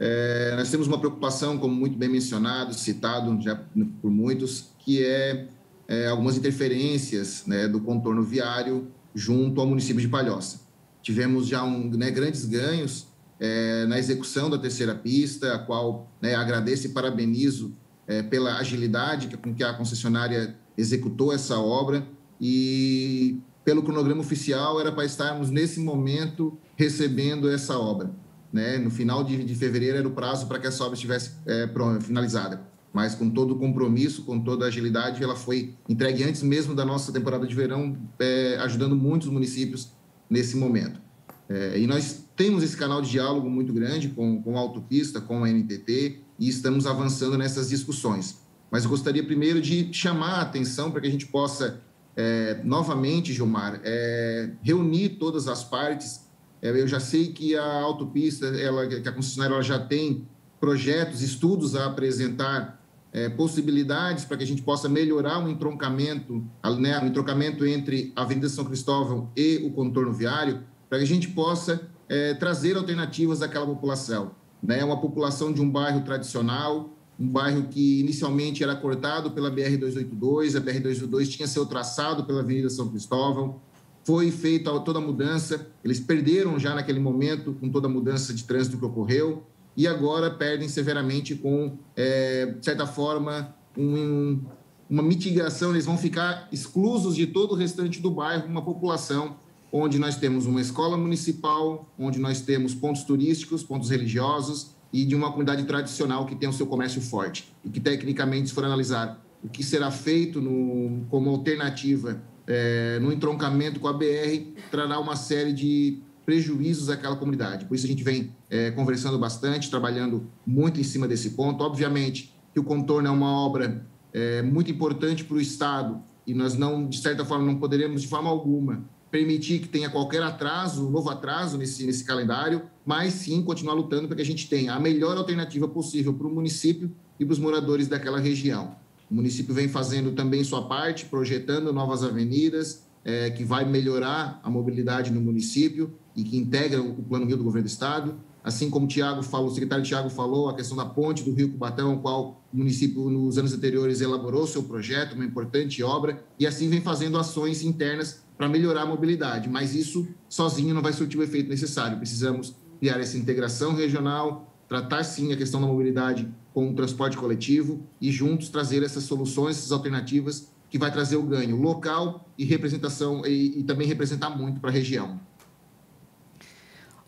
É, nós temos uma preocupação, como muito bem mencionado, citado já por muitos, que é, é algumas interferências né, do contorno viário junto ao município de Palhoça. Tivemos já um, né, grandes ganhos é, na execução da terceira pista, a qual né, agradeço e parabenizo é, pela agilidade com que a concessionária executou essa obra e pelo cronograma oficial era para estarmos nesse momento recebendo essa obra. Né? No final de, de fevereiro era o prazo para que essa obra estivesse é, finalizada. Mas com todo o compromisso, com toda a agilidade, ela foi entregue antes mesmo da nossa temporada de verão, é, ajudando muitos municípios nesse momento. É, e nós temos esse canal de diálogo muito grande com, com a autopista, com a NTT, e estamos avançando nessas discussões. Mas eu gostaria primeiro de chamar a atenção para que a gente possa, é, novamente, Gilmar, é, reunir todas as partes é, eu já sei que a autopista, ela, que a concessionária ela já tem projetos, estudos a apresentar, é, possibilidades para que a gente possa melhorar o entroncamento, né, o entroncamento entre a Avenida São Cristóvão e o contorno viário, para que a gente possa é, trazer alternativas àquela população. Né? Uma população de um bairro tradicional, um bairro que inicialmente era cortado pela BR-282, a BR-282 tinha seu traçado pela Avenida São Cristóvão, foi feita toda a mudança, eles perderam já naquele momento com toda a mudança de trânsito que ocorreu e agora perdem severamente com, é, de certa forma, um, uma mitigação, eles vão ficar exclusos de todo o restante do bairro, uma população onde nós temos uma escola municipal, onde nós temos pontos turísticos, pontos religiosos e de uma comunidade tradicional que tem o seu comércio forte e que, tecnicamente, se for analisar o que será feito no, como alternativa é, no entroncamento com a BR, trará uma série de prejuízos àquela comunidade. Por isso a gente vem é, conversando bastante, trabalhando muito em cima desse ponto. Obviamente que o contorno é uma obra é, muito importante para o Estado e nós não, de certa forma, não poderemos de forma alguma permitir que tenha qualquer atraso, novo atraso nesse, nesse calendário, mas sim continuar lutando para que a gente tenha a melhor alternativa possível para o município e para os moradores daquela região. O município vem fazendo também sua parte, projetando novas avenidas, é, que vai melhorar a mobilidade no município e que integra o Plano Rio do Governo do Estado. Assim como o Tiago falou, o secretário Tiago falou, a questão da ponte do Rio Cubatão, o qual o município, nos anos anteriores, elaborou seu projeto, uma importante obra, e assim vem fazendo ações internas para melhorar a mobilidade. Mas isso sozinho não vai surtir o efeito necessário. Precisamos criar essa integração regional, tratar sim a questão da mobilidade com o transporte coletivo e juntos trazer essas soluções, essas alternativas que vai trazer o ganho local e representação e, e também representar muito para a região.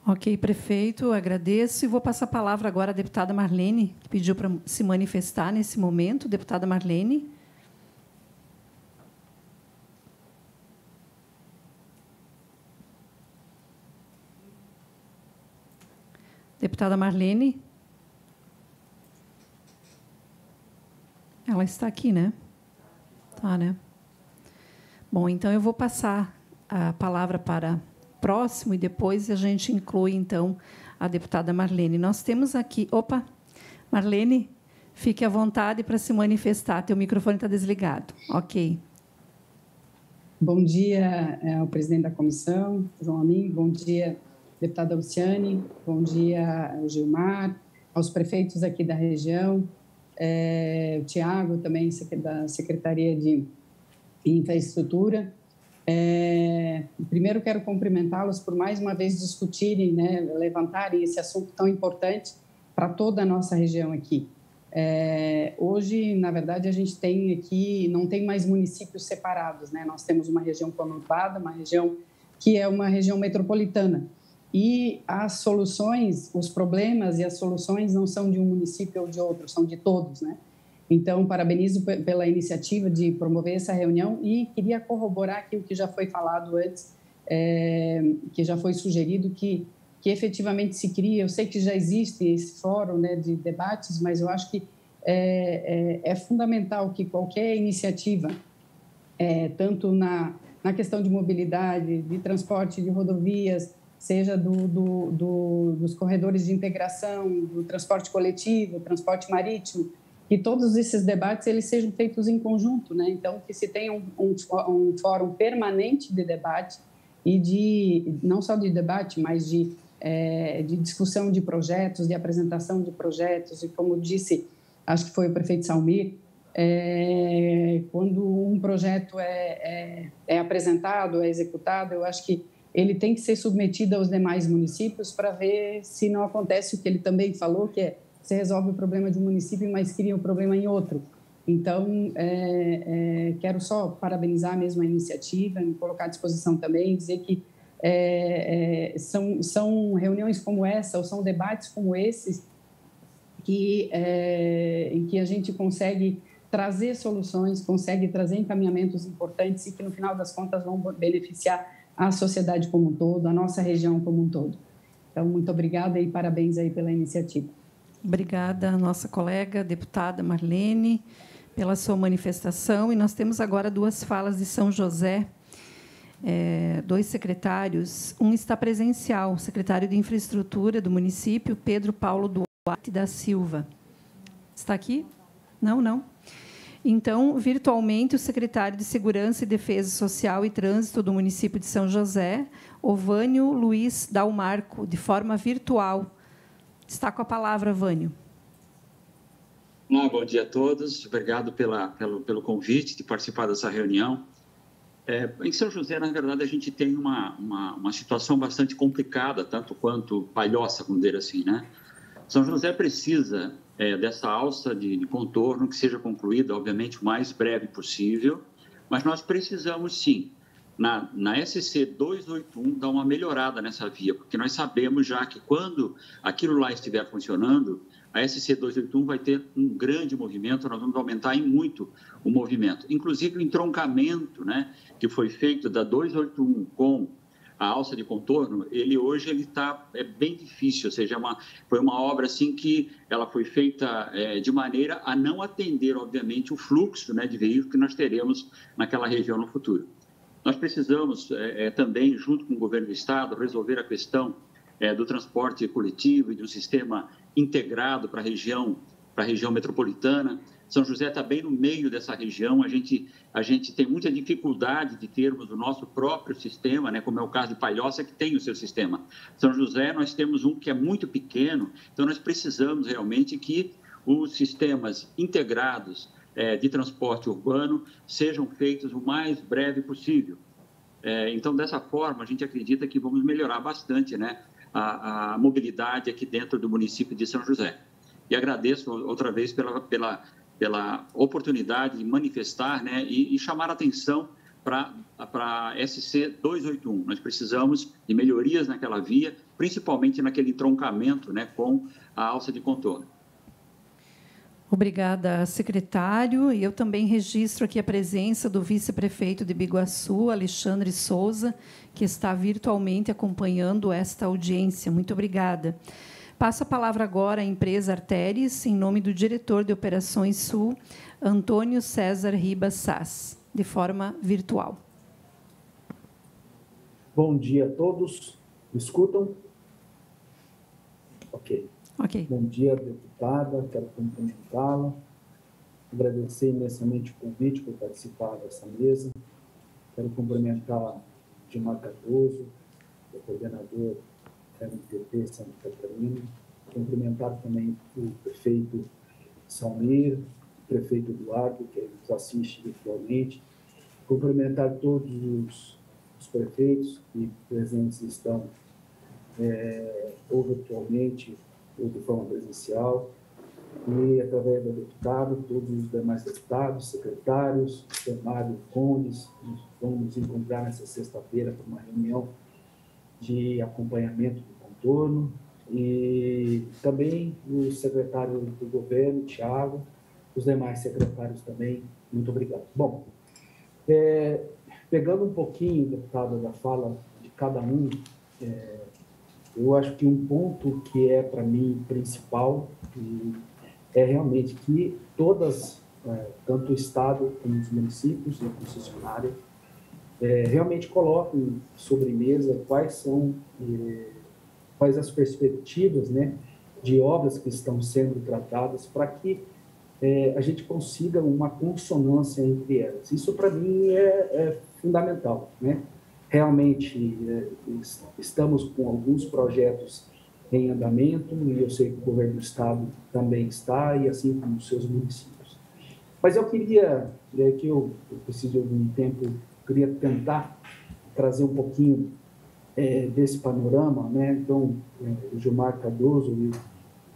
Ok, prefeito, agradeço e vou passar a palavra agora à deputada Marlene, que pediu para se manifestar nesse momento. Deputada Marlene. Deputada Marlene. Ela está aqui, né? Tá, né? Bom, então eu vou passar a palavra para próximo e depois a gente inclui, então, a deputada Marlene. Nós temos aqui. Opa, Marlene, fique à vontade para se manifestar. Teu microfone está desligado. Ok. Bom dia é, ao presidente da comissão, João Amin. Bom dia, deputada Luciane. Bom dia, Gilmar. Aos prefeitos aqui da região. É, o Tiago, também da Secretaria de Infraestrutura. É, primeiro, quero cumprimentá-los por mais uma vez discutirem, né, levantarem esse assunto tão importante para toda a nossa região aqui. É, hoje, na verdade, a gente tem aqui, não tem mais municípios separados, né? Nós temos uma região conurbada, uma região que é uma região metropolitana. E as soluções, os problemas e as soluções não são de um município ou de outro, são de todos, né? Então, parabenizo pela iniciativa de promover essa reunião e queria corroborar aqui o que já foi falado antes, é, que já foi sugerido que, que efetivamente se cria. Eu sei que já existe esse fórum né, de debates, mas eu acho que é, é, é fundamental que qualquer iniciativa, tanto na, na questão de mobilidade, de transporte de rodovias, seja do, do, do, dos corredores de integração, do transporte coletivo, transporte marítimo, que todos esses debates eles sejam feitos em conjunto, né? Então que se tenha um, um, um, fórum permanente de debate e de não só de debate, mas de é, de discussão de projetos, de apresentação de projetos e como disse, acho que foi o prefeito Salmir, é, quando um projeto é, é, é apresentado, é executado, eu acho que ele tem que ser submetido aos demais municípios para ver se não acontece o que ele também falou, que é você resolve o problema de um município, mas cria um problema em outro. Então, é, é, quero só parabenizar mesmo a iniciativa, me colocar à disposição também, dizer que é, é são, são reuniões como essa, ou são debates como esses, que, é, em que a gente consegue trazer soluções, consegue trazer encaminhamentos importantes e que, no final das contas, vão beneficiar a sociedade como um todo, a nossa região como um todo. Então, muito obrigada e parabéns aí pela iniciativa. Obrigada, nossa colega deputada Marlene, pela sua manifestação. E nós temos agora duas falas de São José, é, dois secretários. Um está presencial, o secretário de Infraestrutura do município, Pedro Paulo Duarte da Silva. Está aqui? Não, não. Então, virtualmente, o secretário de Segurança e Defesa Social e Trânsito do município de São José, Ovânio Luiz Dalmarco, de forma virtual Está com a palavra, Vânio. Ah, bom dia a todos. Obrigado pela, pelo, pelo convite de participar dessa reunião. É, em São José, na verdade, a gente tem uma, uma, uma, situação bastante complicada, tanto quanto palhoça, vamos dizer assim, né? São José precisa é, dessa alça de, de, contorno que seja concluída, obviamente, o mais breve possível, mas nós precisamos, sim, na, na SC 281 dar uma melhorada nessa via, porque nós sabemos já que quando aquilo lá estiver funcionando, a SC 281 vai ter um grande movimento, nós vamos aumentar em muito o movimento. Inclusive o entroncamento né, que foi feito da 281 com a alça de contorno, ele hoje ele está é bem difícil, ou seja, é uma, foi uma obra assim que ela foi feita é, de maneira a não atender, obviamente, o fluxo né, de veículos que nós teremos naquela região no futuro. Nós precisamos é, é, também, junto com o governo do Estado, resolver a questão é, do transporte coletivo e de um sistema integrado para a região para a região metropolitana. São José está bem no meio dessa região. A gente, a gente tem muita dificuldade de termos o nosso próprio sistema, né? como é o caso de Palhoça, que tem o seu sistema. São José, nós temos um que é muito pequeno, então nós precisamos realmente que os sistemas integrados é, de transporte urbano sejam feitos o mais breve possível. É, então, dessa forma, a gente acredita que vamos melhorar bastante né, a, a mobilidade aqui dentro do município de São José. E agradeço outra vez pela, pela pela oportunidade de manifestar né, e, e chamar atenção para a SC 281. Nós precisamos de melhorias naquela via, principalmente naquele entroncamento né, com a alça de contorno. Obrigada, secretário. Eu também registro aqui a presença do vice-prefeito de Biguaçu, Alexandre Souza, que está virtualmente acompanhando esta audiência. Muito obrigada. Passo a palavra agora à empresa Arteres, em nome do diretor de Operações Sul, Antônio César Ribas Sass, de forma virtual. Bom dia a todos. Me escutam? Ok. Ok. Bom dia, deputada. Quero cumprimentá-la. Agradecer imensamente o convite por participar dessa mesa. Quero cumprimentar o Gilmar Cardoso, o coordenador MTT Santa Catarina. Cumprimentar também o prefeito Salmir, o prefeito Eduardo, que nos assiste virtualmente. Cumprimentar todos os, os prefeitos que presentes estão é, ou virtualmente ou de forma presencial e através do deputado, todos os demais deputados, secretários, Mário Condes, vamos nos encontrar nessa sexta-feira para uma reunião de acompanhamento do contorno, e também o secretário do governo, Tiago, os demais secretários também, muito obrigado. Bom, é, pegando um pouquinho, deputado, da fala de cada um, é, eu acho que um ponto que é, para mim, principal é realmente que todas, é, tanto o Estado como os municípios e a concessionária, é, realmente coloquem sobre mesa quais são é, quais as perspectivas né, de obras que estão sendo tratadas para que é, a gente consiga uma consonância entre elas. Isso, para mim, é, é, fundamental. Né? Realmente, é, estamos com alguns projetos em andamento, e eu sei que o governo do Estado também está, e assim como os seus municípios. Mas eu queria, é, que eu, eu preciso de algum tempo queria tentar trazer um pouquinho é, desse panorama, né? Então, é, o Gilmar Cardoso, ele,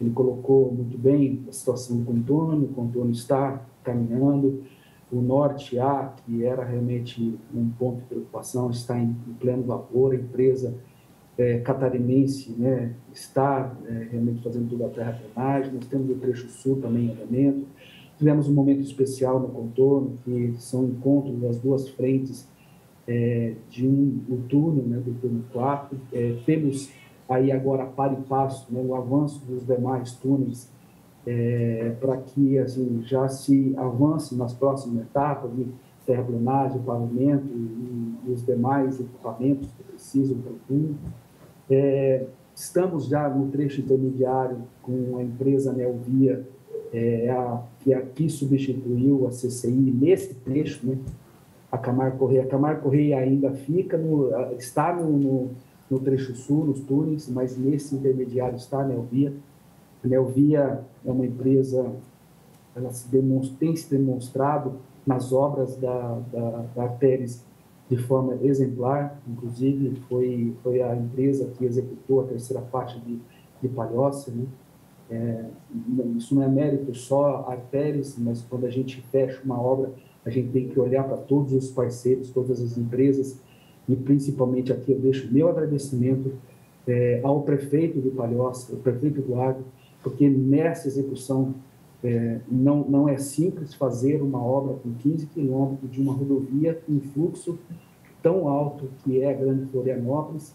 ele, colocou muito bem a situação do contorno, o contorno está caminhando, o Norte A, que era realmente um ponto de preocupação, está em, em pleno vapor, a empresa é, catarinense né, está é, realmente fazendo toda a terraplenagem, nós temos o trecho sul também em andamento, Tivemos um momento especial no contorno, que são encontros das duas frentes é, de um, túnel, né, do túnel 4. É, temos aí agora para e passo né, o avanço dos demais túneis é, para que assim, já se avance nas próximas etapas de terraplenagem, pavimento e, e, os demais equipamentos que precisam para o túnel. É, estamos já no trecho intermediário com a empresa Nelvia é, a, que aqui substituiu a CCI nesse trecho, né? a Camargo Correia. A Camargo Correia ainda fica, no, está no, no, no, trecho sul, nos túneis, mas nesse intermediário está a Nelvia. A Nelvia é uma empresa, ela se demonstra, tem se demonstrado nas obras da, da, da Arteres de forma exemplar, inclusive foi, foi a empresa que executou a terceira faixa de, de Palhoça, né? É, isso não é mérito só artérias, mas quando a gente fecha uma obra, a gente tem que olhar para todos os parceiros, todas as empresas, e principalmente aqui eu deixo meu agradecimento é, ao prefeito do Palhoça, o prefeito Eduardo, porque nessa execução é, não, não é simples fazer uma obra com 15 quilômetros de uma rodovia com fluxo tão alto que é a Grande Florianópolis,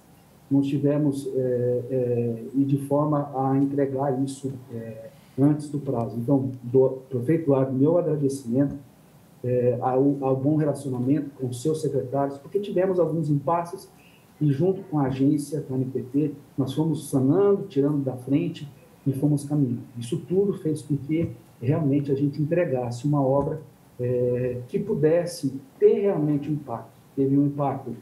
nós tivemos é, é, e de forma a entregar isso é, antes do prazo. Então, do prefeito Eduardo, meu agradecimento é, ao, ao, bom relacionamento com seus secretários, porque tivemos alguns impasses e junto com a agência, com a NPT, nós fomos sanando, tirando da frente e fomos caminhando. Isso tudo fez com que realmente a gente entregasse uma obra é, que pudesse ter realmente um impacto. Teve um impacto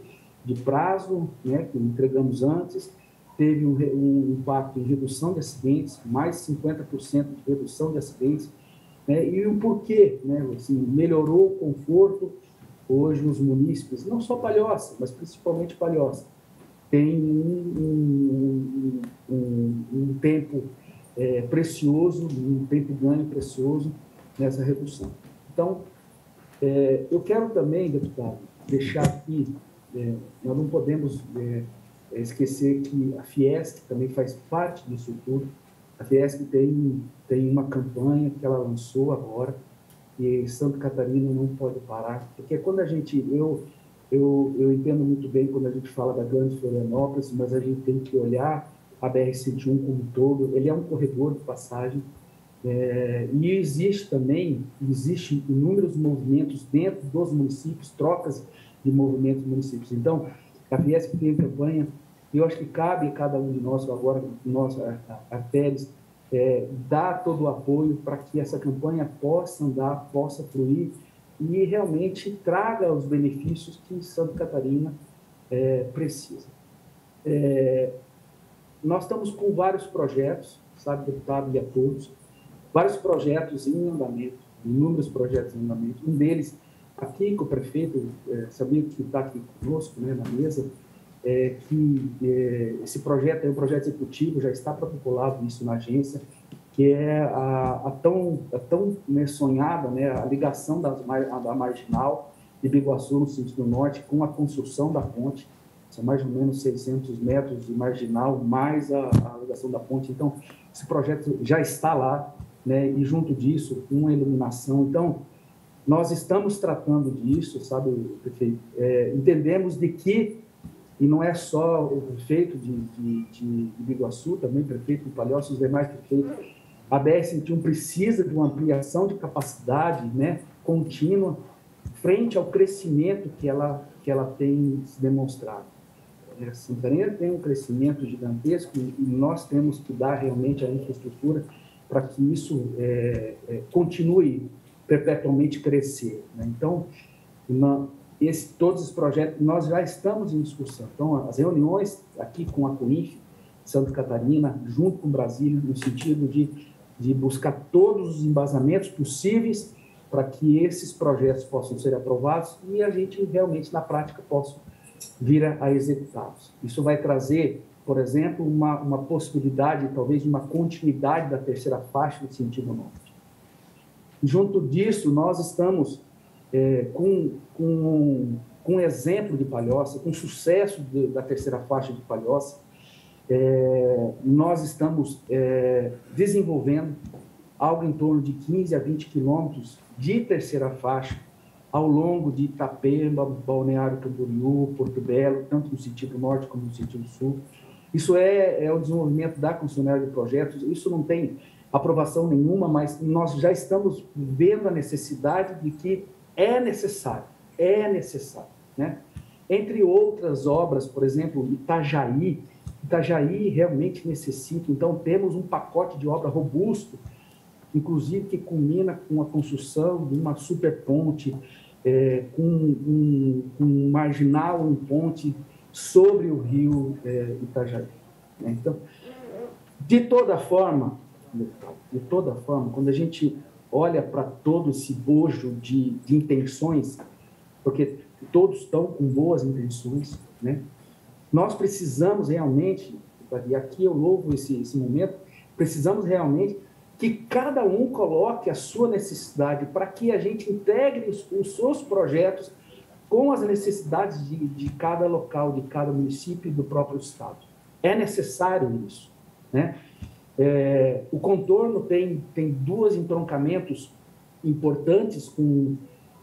de prazo, né, que entregamos antes, teve um, um impacto em redução de acidentes, mais 50% de redução de acidentes, né, e o porquê, né, assim, melhorou o conforto hoje nos munícipes, não só Palhoça, mas principalmente Palhoça, tem um, um, um, um tempo é, precioso, um tempo ganho precioso nessa redução. Então, é, eu quero também, deputado, deixar aqui, é, nós não podemos é, esquecer que a Fiesc também faz parte disso tudo. A Fiesc tem, tem uma campanha que ela lançou agora, e Santa Catarina não pode parar, porque quando a gente, eu, eu, eu entendo muito bem quando a gente fala da Grande Florianópolis, mas a gente tem que olhar a BR-101 como um todo, ele é um corredor de passagem, é, e existe também, existe inúmeros movimentos dentro dos municípios, trocas de movimentos municípios. Então, a Fiesp tem campanha, eu acho que cabe a cada um de nós, agora, nós, artérias, é, dar todo o apoio para que essa campanha possa andar, possa fluir e realmente traga os benefícios que Santa Catarina é, precisa. É, nós estamos com vários projetos, sabe, deputado e a todos, vários projetos em andamento, inúmeros projetos em andamento. Um deles, aqui com o prefeito, é, sabia que está aqui conosco, né, na mesa, é, que é, esse projeto é um projeto executivo, já está protocolado isso na agência, que é a, a tão, a tão né, sonhada né, a ligação das, da marginal de Biguaçu, no sentido norte, com a construção da ponte. São mais ou menos 600 metros de marginal, mais a, a ligação da ponte. Então, esse projeto já está lá, né, e junto disso, uma iluminação. Então, nós estamos tratando disso, sabe, prefeito? É, entendemos de que, e não é só o prefeito de, de, de, de Biguaçu, também prefeito de Palhoça, os demais prefeitos, a BR-101 precisa de uma ampliação de capacidade né, contínua frente ao crescimento que ela, que ela tem demonstrado. A Santarém tem um crescimento gigantesco e nós temos que dar realmente a infraestrutura para que isso é, é, continue perpetuamente crescer. Né? Então, na, esse, todos os projetos, nós já estamos em discussão. Então, as reuniões aqui com a CUINF, Santa Catarina, junto com Brasília, no sentido de de buscar todos os embasamentos possíveis para que esses projetos possam ser aprovados e a gente realmente, na prática, possa vir a, executá-los. Isso vai trazer, por exemplo, uma, uma possibilidade, talvez, uma continuidade da terceira faixa do sentido norte. Junto disso, nós estamos é, com, com, com exemplo de Palhoça, com sucesso de, da terceira faixa de Palhoça, é, nós estamos é, desenvolvendo algo em torno de 15 a 20 quilômetros de terceira faixa ao longo de Itapema, Balneário Camboriú, Porto Belo, tanto no sentido norte como no sentido sul. Isso é, é o desenvolvimento da concessionária de projetos, isso não tem aprovação nenhuma, mas nós já estamos vendo a necessidade de que é necessário, é necessário, né? Entre outras obras, por exemplo, Itajaí, Itajaí realmente necessita. Então, temos um pacote de obra robusto, inclusive que culmina com a construção de uma superponte, é, com um, um, marginal, um ponte sobre o rio é, Itajaí. Né? Então, de toda forma, de toda forma, quando a gente olha para todo esse bojo de, de intenções, porque todos estão com boas intenções, né? Nós precisamos realmente, e aqui eu louvo esse, esse momento, precisamos realmente que cada um coloque a sua necessidade para que a gente integre os, os seus projetos com as necessidades de, de cada local, de cada município e do próprio Estado. É necessário isso. Né? É, o contorno tem, tem dois entroncamentos importantes com,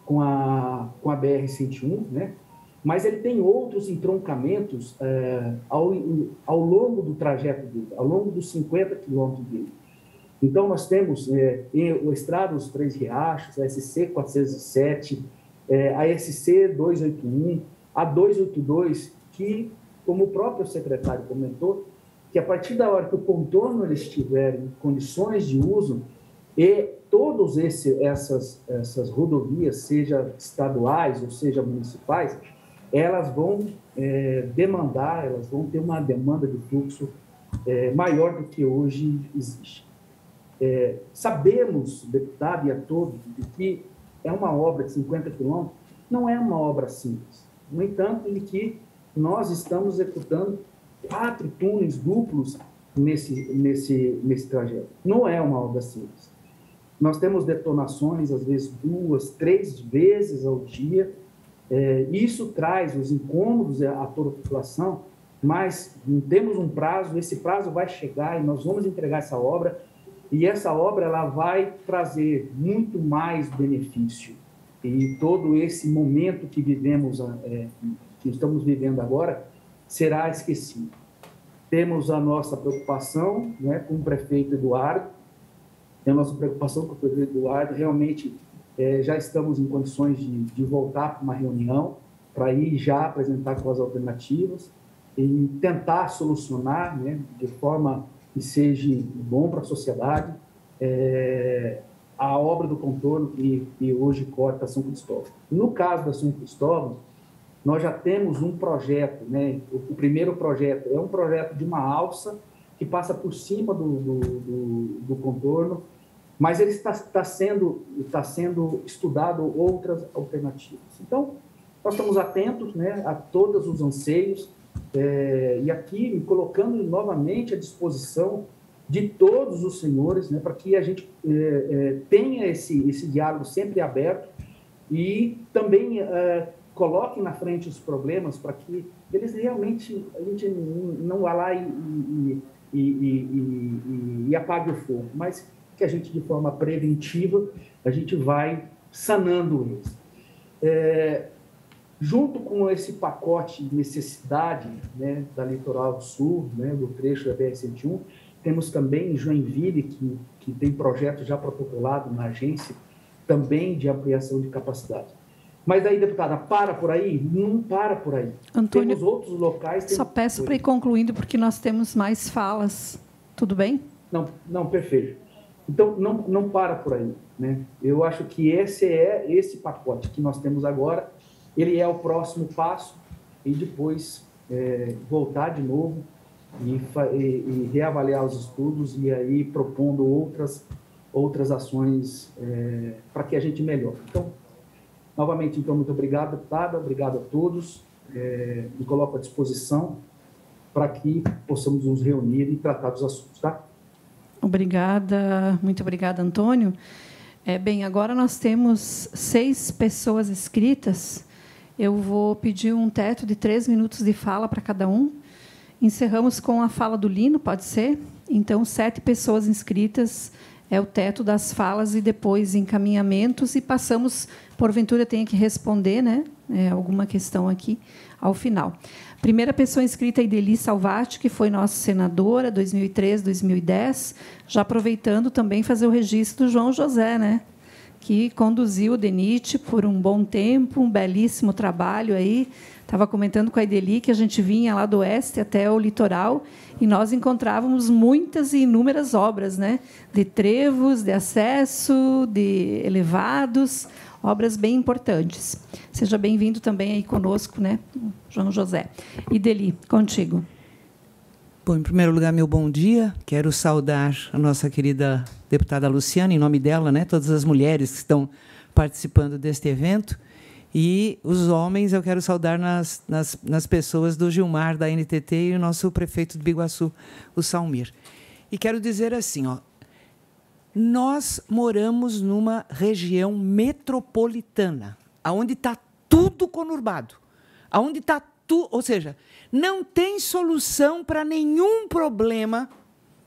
com a, com a BR-101, né? mas ele tem outros entroncamentos é, ao, ao longo do trajeto dele, ao longo dos 50 quilômetros dele. Então, nós temos é, o Estrada dos Três Riachos, a SC 407, é, a SC 281, a 282, que, como o próprio secretário comentou, que a partir da hora que o contorno ele estiver em condições de uso e todas essas, essas rodovias, seja estaduais ou seja municipais, elas vão é, demandar, elas vão ter uma demanda de fluxo é, maior do que hoje existe. É, sabemos, deputado e a todos, que é uma obra de 50 quilômetros, não é uma obra simples. No entanto, em que nós estamos executando quatro túneis duplos nesse, nesse, nesse trajeto. Não é uma obra simples. Nós temos detonações, às vezes, duas, três vezes ao dia. É, isso traz os incômodos a toda a população, mas temos um prazo, esse prazo vai chegar e nós vamos entregar essa obra, e essa obra ela vai trazer muito mais benefício. E todo esse momento que vivemos, é, que estamos vivendo agora, será esquecido. Temos a nossa preocupação né, com o prefeito Eduardo, temos a nossa preocupação com o prefeito Eduardo, realmente é, já estamos em condições de, de voltar para uma reunião, para ir já apresentar com as alternativas e tentar solucionar né, de forma que seja bom para a sociedade é, a obra do contorno que, que hoje corta São Cristóvão. No caso da São Cristóvão, nós já temos um projeto, né? O, primeiro projeto é um projeto de uma alça que passa por cima do, do, do, do contorno, mas ele está, está, sendo, está sendo estudado outras alternativas. Então, nós estamos atentos né, a todos os anseios é, e aqui me colocando novamente à disposição de todos os senhores, né, para que a gente é, é, tenha esse, esse diálogo sempre aberto e também coloquem na frente os problemas para que eles realmente, a gente não vá lá e, e, e, e, e apague o fogo, mas que a gente, de forma preventiva, a gente vai sanando eles. É, junto com esse pacote de necessidade né, da Litoral Sul, né, do trecho da BR-101, temos também Joinville, que, que tem projeto já protocolado na agência, também de ampliação de capacidade. Mas aí, deputada, para por aí? Não para por aí. Antônio, temos outros locais. Só peço para ir concluindo, porque nós temos mais falas. Tudo bem? Não, não, perfeito. Então, não, não para por aí. Né? Eu acho que esse é esse pacote que nós temos agora, ele é o próximo passo, e depois é, voltar de novo e, e, e, reavaliar os estudos e aí propondo outras, outras ações é, para que a gente melhore. Então, Novamente, então, muito obrigado, deputada, obrigado a todos. É, me coloco à disposição para que possamos nos reunir e tratar dos assuntos, tá? Obrigada, muito obrigada, Antônio. É, bem, agora nós temos seis pessoas inscritas. Eu vou pedir um teto de três minutos de fala para cada um. Encerramos com a fala do Lino, pode ser? Então, sete pessoas inscritas é o teto das falas e depois encaminhamentos e passamos, porventura tenha que responder, né, é, alguma questão aqui ao final. Primeira pessoa inscrita é Ideli Salvati, que foi nossa senadora 2003, 2010, já aproveitando também fazer o registro do João José, né, que conduziu o DENIT por um bom tempo, um belíssimo trabalho aí. Estava comentando com a Ideli que a gente vinha lá do oeste até o litoral e nós encontrávamos muitas e inúmeras obras, né? De trevos, de acesso, de elevados, obras bem importantes. Seja bem-vindo também aí conosco, né, João José. Ideli, contigo. Bom, em primeiro lugar, meu bom dia. Quero saudar a nossa querida deputada Luciana, em nome dela, né, todas as mulheres que estão participando deste evento. E os homens eu quero saudar nas, nas, nas pessoas do Gilmar, da NTT, e o nosso prefeito de Biguaçu, o Salmir. E quero dizer assim, ó, nós moramos numa região metropolitana, aonde está tudo conurbado, aonde está ou seja, não tem solução para nenhum problema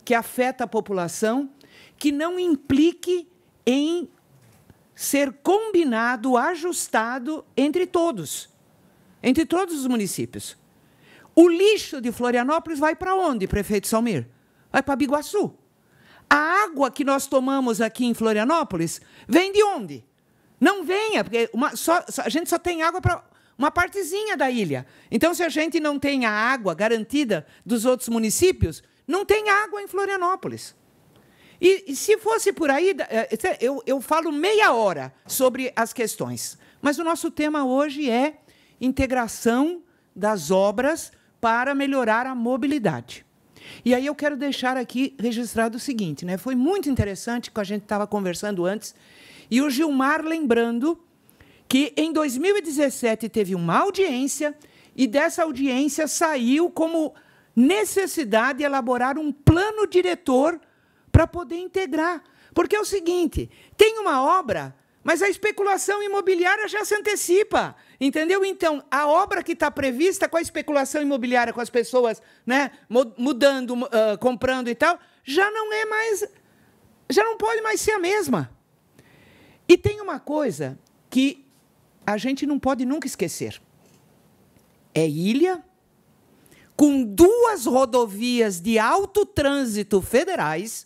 que afeta a população que não implique em ser combinado, ajustado entre todos, entre todos os municípios. O lixo de Florianópolis vai para onde, prefeito Salmir? Vai para Biguaçu. A água que nós tomamos aqui em Florianópolis vem de onde? Não venha, porque uma, só, a gente só tem água para uma partezinha da ilha. Então, se a gente não tem a água garantida dos outros municípios, Não tem água em Florianópolis. E, e se fosse por aí, eh, eu, eu falo meia hora sobre as questões. Mas o nosso tema hoje é integração das obras para melhorar a mobilidade. E aí eu quero deixar aqui registrado o seguinte, né? Foi muito interessante que a gente estava conversando antes e o Gilmar lembrando que em 2017 teve uma audiência e dessa audiência saiu como necessidade de elaborar um plano diretor para poder integrar. Porque é o seguinte, tem uma obra, mas a especulação imobiliária já se antecipa. Entendeu? Então, a obra que está prevista com a especulação imobiliária, com as pessoas né, mudando, uh, comprando e tal, já não é mais. Já não pode mais ser a mesma. E tem uma coisa que a gente não pode nunca esquecer: é ilha, com duas rodovias de alto trânsito federais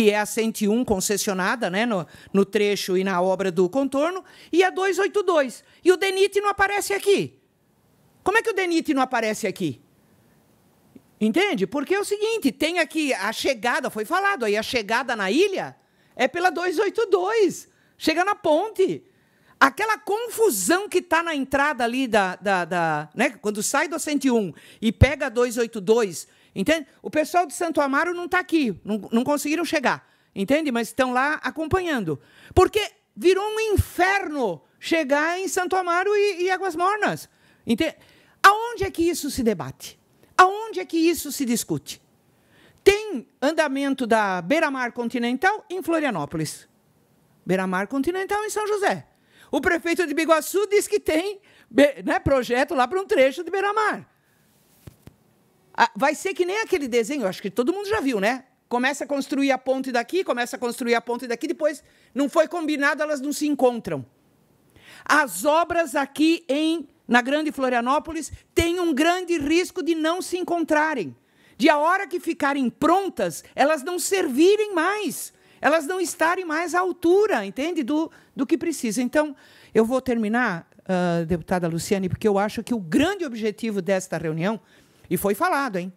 que é a 101 concessionada né, no, no trecho e na obra do contorno, e a 282. E o DENIT não aparece aqui. Como é que o DENIT não aparece aqui? Entende? Porque é o seguinte, tem aqui a chegada, foi falado aí, a chegada na ilha é pela 282. Chega na ponte. Aquela confusão que está na entrada ali da, da, da né, quando sai do 101 e pega a 282 Entende? O pessoal de Santo Amaro não está aqui, não, não conseguiram chegar. Entende? Mas estão lá acompanhando. Porque virou um inferno chegar em Santo Amaro e, e Águas Mornas. Entende? Aonde é que isso se debate? Aonde é que isso se discute? Tem andamento da Beira-Mar Continental em Florianópolis. Beira-Mar Continental em São José. O prefeito de Biguaçu diz que tem né, projeto lá para um trecho de Beira-Mar. Ah, vai ser que nem aquele desenho, acho que todo mundo já viu, né? Começa a construir a ponte daqui, começa a construir a ponte daqui, depois não foi combinado, elas não se encontram. As obras aqui em na Grande Florianópolis têm um grande risco de não se encontrarem. De a hora que ficarem prontas, elas não servirem mais. Elas não estarem mais à altura, entende? Do, do que precisa. Então, eu vou terminar, uh, deputada Luciane, porque eu acho que o grande objetivo desta reunião e foi falado, hein?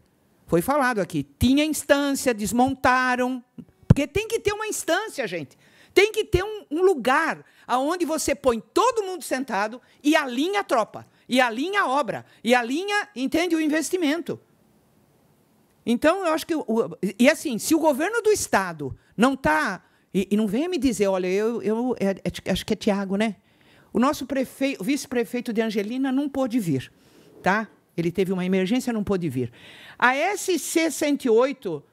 Foi falado aqui. Tinha instância, desmontaram. Porque tem que ter uma instância, gente. Tem que ter um, um lugar aonde você põe todo mundo sentado e alinha a tropa, e alinha a obra, e alinha, entende, o investimento. Então, eu acho que. E assim, se o governo do Estado não está. E, e, não venha me dizer, olha, eu, eu é, é, acho que é Tiago, né? O nosso vice-prefeito de Angelina não pôde vir, tá? Ele teve uma emergência, não pôde vir. A SC 108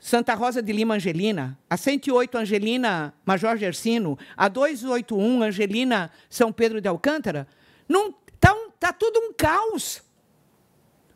Santa Rosa de Lima Angelina, a 108 Angelina Major Gersino, a 281 Angelina São Pedro de Alcântara, não tá, um, tá tudo um caos.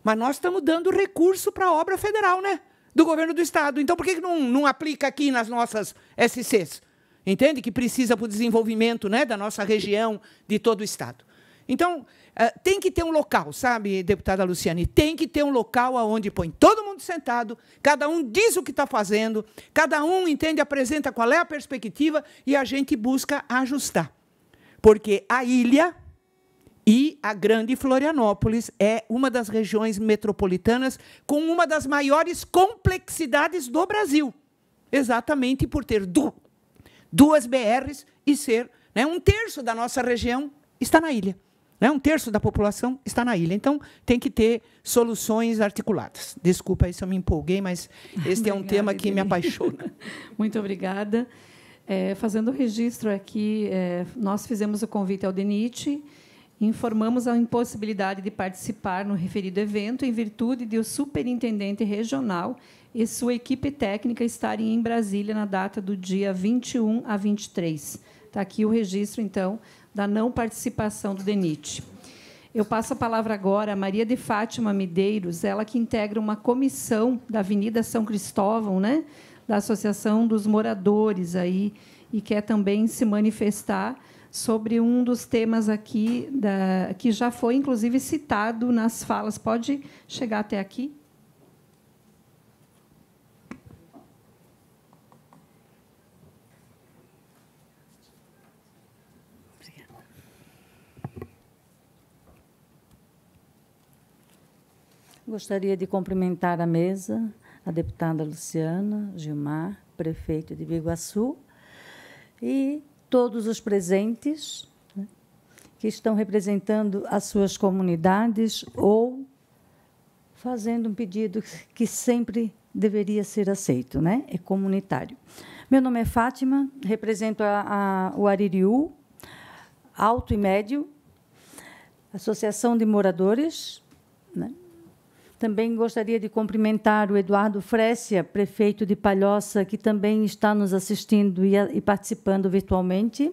Mas nós estamos dando recurso para a obra federal, né? Do governo do estado. Então por que não, não aplica aqui nas nossas SCs? Entende? Que precisa para o desenvolvimento né, da nossa região, de todo o estado. Então, Uh, tem que ter um local, sabe, deputada Luciane? Tem que ter um local onde põe todo mundo sentado, cada um diz o que está fazendo, cada um entende, apresenta qual é a perspectiva e a gente busca ajustar. Porque a ilha e a grande Florianópolis é uma das regiões metropolitanas com uma das maiores complexidades do Brasil. Exatamente por ter du duas BRs e ser né, um terço da nossa região está na ilha. Né? Um terço da população está na ilha. Então, tem que ter soluções articuladas. Desculpa aí se eu me empolguei, mas este é um tema que me apaixona. Muito obrigada. É, fazendo o registro aqui, é, nós fizemos o convite ao DENIT, informamos a impossibilidade de participar no referido evento em virtude de o superintendente regional e sua equipe técnica estarem em Brasília na data do dia 21 a 23. Está aqui o registro, então, da não participação do DENIT. Eu passo a palavra agora a Maria de Fátima Medeiros, ela que integra uma comissão da Avenida São Cristóvão, né, da Associação dos Moradores aí, e quer também se manifestar sobre um dos temas aqui da, que já foi inclusive citado nas falas. Pode chegar até aqui? Gostaria de cumprimentar a mesa, a deputada Luciana Gilmar, prefeito de Biguaçu, e todos os presentes né, que estão representando as suas comunidades ou fazendo um pedido que sempre deveria ser aceito, né? É comunitário. Meu nome é Fátima, represento a, a, o Aririú, Alto e Médio, Associação de Moradores. Né? Também gostaria de cumprimentar o Eduardo Frécia, prefeito de Palhoça, que também está nos assistindo e, e participando virtualmente.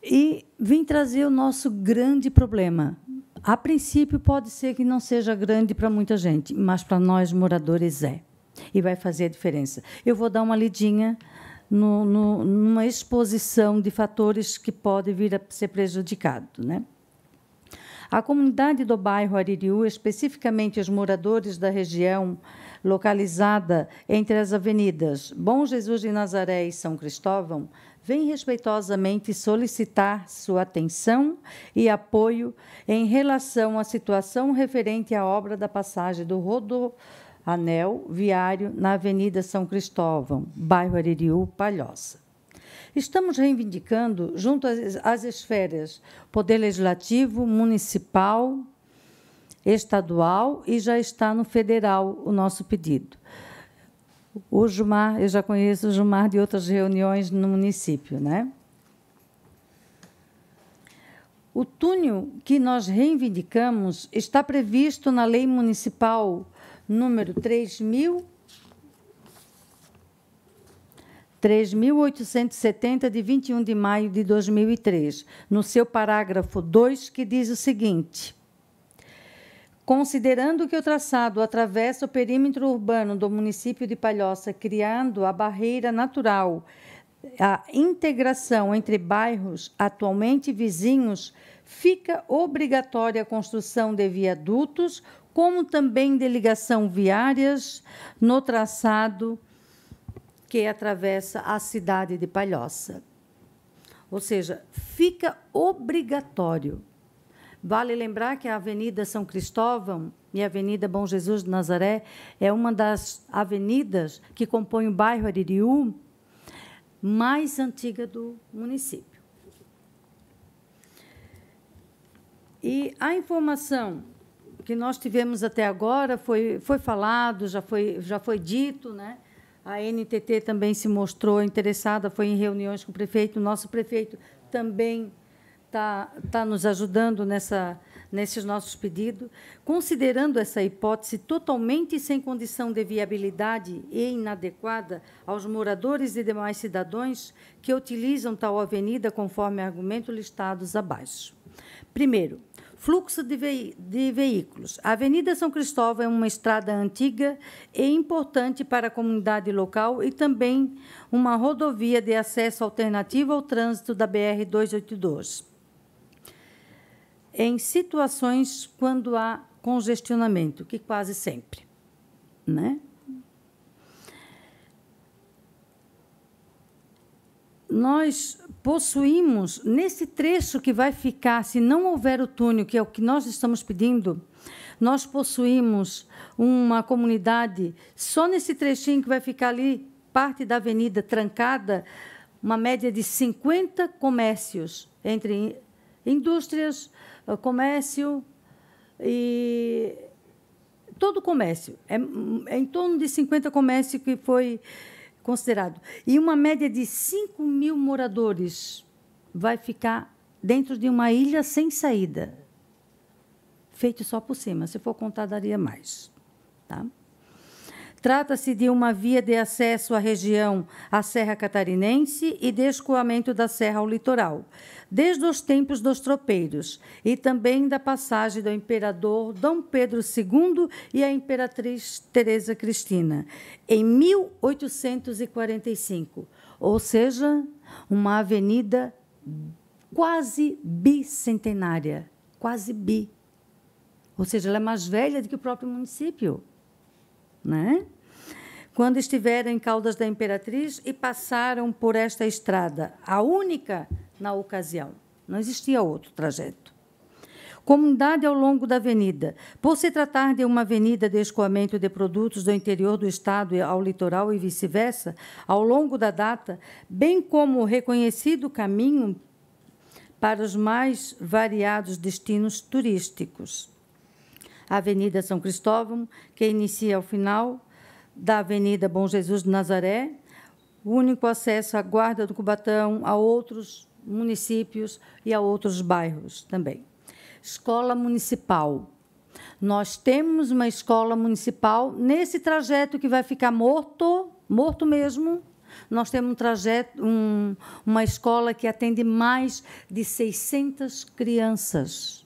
E vim trazer o nosso grande problema. A princípio, pode ser que não seja grande para muita gente, mas para nós moradores é. E vai fazer a diferença. Eu vou dar uma lidinha no, no, numa exposição de fatores que podem vir a ser prejudicados. Né? A comunidade do bairro Aririú, especificamente os moradores da região localizada entre as avenidas Bom Jesus de Nazaré e São Cristóvão, vem respeitosamente solicitar sua atenção e apoio em relação à situação referente à obra da passagem do rodo anel viário na Avenida São Cristóvão, bairro Aririú, Palhoça. Estamos reivindicando, junto às, esferas Poder Legislativo, Municipal, Estadual e já está no federal o nosso pedido. O Jumar, eu já conheço o Jumar de outras reuniões no município, né? O túnel que nós reivindicamos está previsto na Lei Municipal número 3.000 3.870, de 21 de maio de 2003, no seu parágrafo 2, que diz o seguinte: Considerando que o traçado atravessa o perímetro urbano do município de Palhoça, criando a barreira natural, a integração entre bairros atualmente vizinhos, fica obrigatória a construção de viadutos como também de ligação viárias no traçado que atravessa a cidade de Palhoça. Ou seja, fica obrigatório. Vale lembrar que a Avenida São Cristóvão e a Avenida Bom Jesus de Nazaré é uma das avenidas que compõem o bairro Aririú mais antiga do município. E a informação que nós tivemos até agora foi, foi falado, já foi, já foi dito, né? A NTT também se mostrou interessada, foi em reuniões com o prefeito. O nosso prefeito também está tá nos ajudando nessa, nesses nossos pedidos. Considerando essa hipótese totalmente sem condição de viabilidade e inadequada aos moradores e demais cidadãos que utilizam tal avenida, conforme argumento listados abaixo. Primeiro, Fluxo de, ve de, veículos. A Avenida São Cristóvão é uma estrada antiga e importante para a comunidade local e também uma rodovia de acesso alternativo ao trânsito da BR-282. Em situações quando há congestionamento, que quase sempre. Né? Nós possuímos, nesse trecho que vai ficar, se não houver o túnel, que é o que nós estamos pedindo, nós possuímos uma comunidade, só nesse trechinho que vai ficar ali, parte da avenida trancada, uma média de 50 comércios, entre indústrias, eh, comércio e todo comércio. É, é em torno de 50 comércios que foi considerado. E uma média de 5 mil moradores vai ficar dentro de uma ilha sem saída. Feito só por cima. Se for contar, daria mais. Tá? Trata-se de uma via de acesso à região, à Serra Catarinense e de escoamento da serra ao litoral, desde os tempos dos tropeiros e também da passagem do imperador Dom Pedro II e a imperatriz Teresa Cristina, em 1845, ou seja, uma avenida quase bicentenária, quase bi. Ou seja, ela é mais velha do que o próprio município. Né? Quando estiveram em Caldas da Imperatriz e passaram por esta estrada, a única na ocasião. Não existia outro trajeto. Comunidade ao longo da avenida. Por se tratar de uma avenida de escoamento de produtos do interior do estado ao litoral e vice-versa, ao longo da data, bem como reconhecido caminho para os mais variados destinos turísticos. A Avenida São Cristóvão, que inicia ao final da Avenida Bom Jesus de Nazaré, o único acesso à Guarda do Cubatão, a outros municípios e a outros bairros também. Escola Municipal. Nós temos uma escola municipal nesse trajeto que vai ficar morto, morto mesmo, nós temos um trajeto, um, uma escola que atende mais de 600 crianças,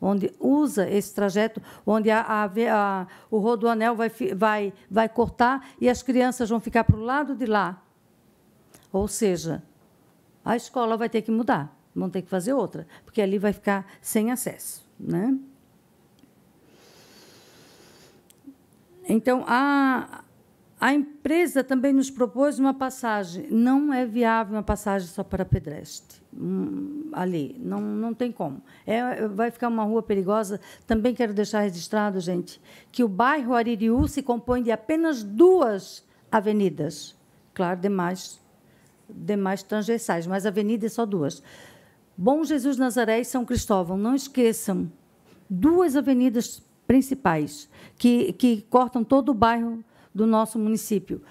onde usa esse trajeto, onde a, a, a, o rodoanel vai, vai, vai cortar e as crianças vão ficar para o lado de lá. Ou seja, a escola vai ter que mudar, vão ter que fazer outra, porque ali vai ficar sem acesso. Né? Então, a, a empresa também nos propôs uma passagem. Não é viável uma passagem só para pedestre. Hum, ali, não, não tem como. É, vai ficar uma rua perigosa. Também quero deixar registrado, gente, que o bairro Aririú se compõe de apenas duas avenidas. Claro, demais, demais transversais, mas a avenida é só duas. Bom Jesus Nazaré e São Cristóvão, não esqueçam, duas avenidas principais que, que cortam todo o bairro do nosso município.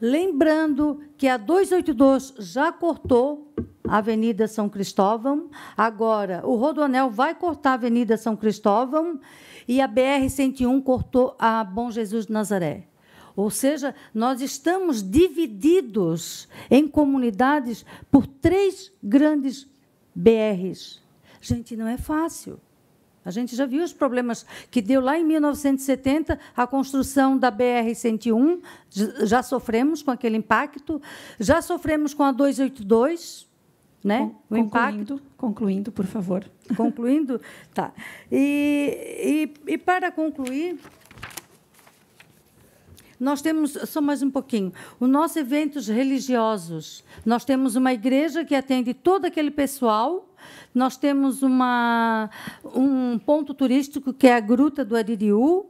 Lembrando que a 282 já cortou a Avenida São Cristóvão, agora o Rodoanel vai cortar a Avenida São Cristóvão e a BR-101 cortou a Bom Jesus de Nazaré. Ou seja, nós estamos divididos em comunidades por três grandes BRs. Gente, não é fácil. A gente já viu os problemas que deu lá em 1970 a construção da BR-101, já sofremos com aquele impacto, já sofremos com a 282, né? o concluindo, impacto. Concluindo, por favor. Concluindo? Tá. E, e, e para concluir, nós temos, só mais um pouquinho, os nossos eventos religiosos. Nós temos uma igreja que atende todo aquele pessoal nós temos uma, um ponto turístico que é a Gruta do Aririú,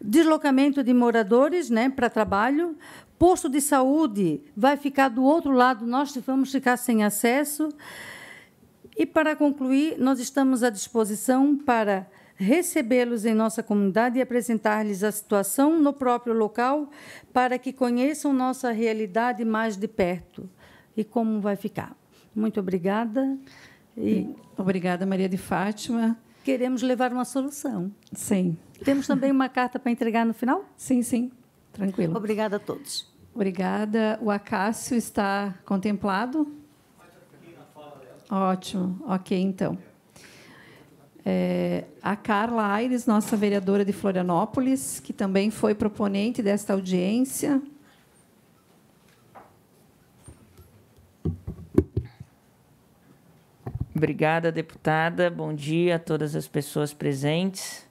deslocamento de moradores né, para trabalho, posto de saúde vai ficar do outro lado, nós vamos ficar sem acesso. E, para concluir, nós estamos à disposição para recebê-los em nossa comunidade e apresentar-lhes a situação no próprio local para que conheçam nossa realidade mais de perto e como vai ficar. Muito obrigada. E obrigada, Maria de Fátima. Queremos levar uma solução. Sim. Temos também uma carta para entregar no final? Sim, sim. Tranquilo. Obrigada a todos. Obrigada. O Acácio está contemplado? Ótimo. Ok, então. É, a Carla Aires, nossa vereadora de Florianópolis, que também foi proponente desta audiência. Obrigada, deputada. Bom dia a todas as pessoas presentes.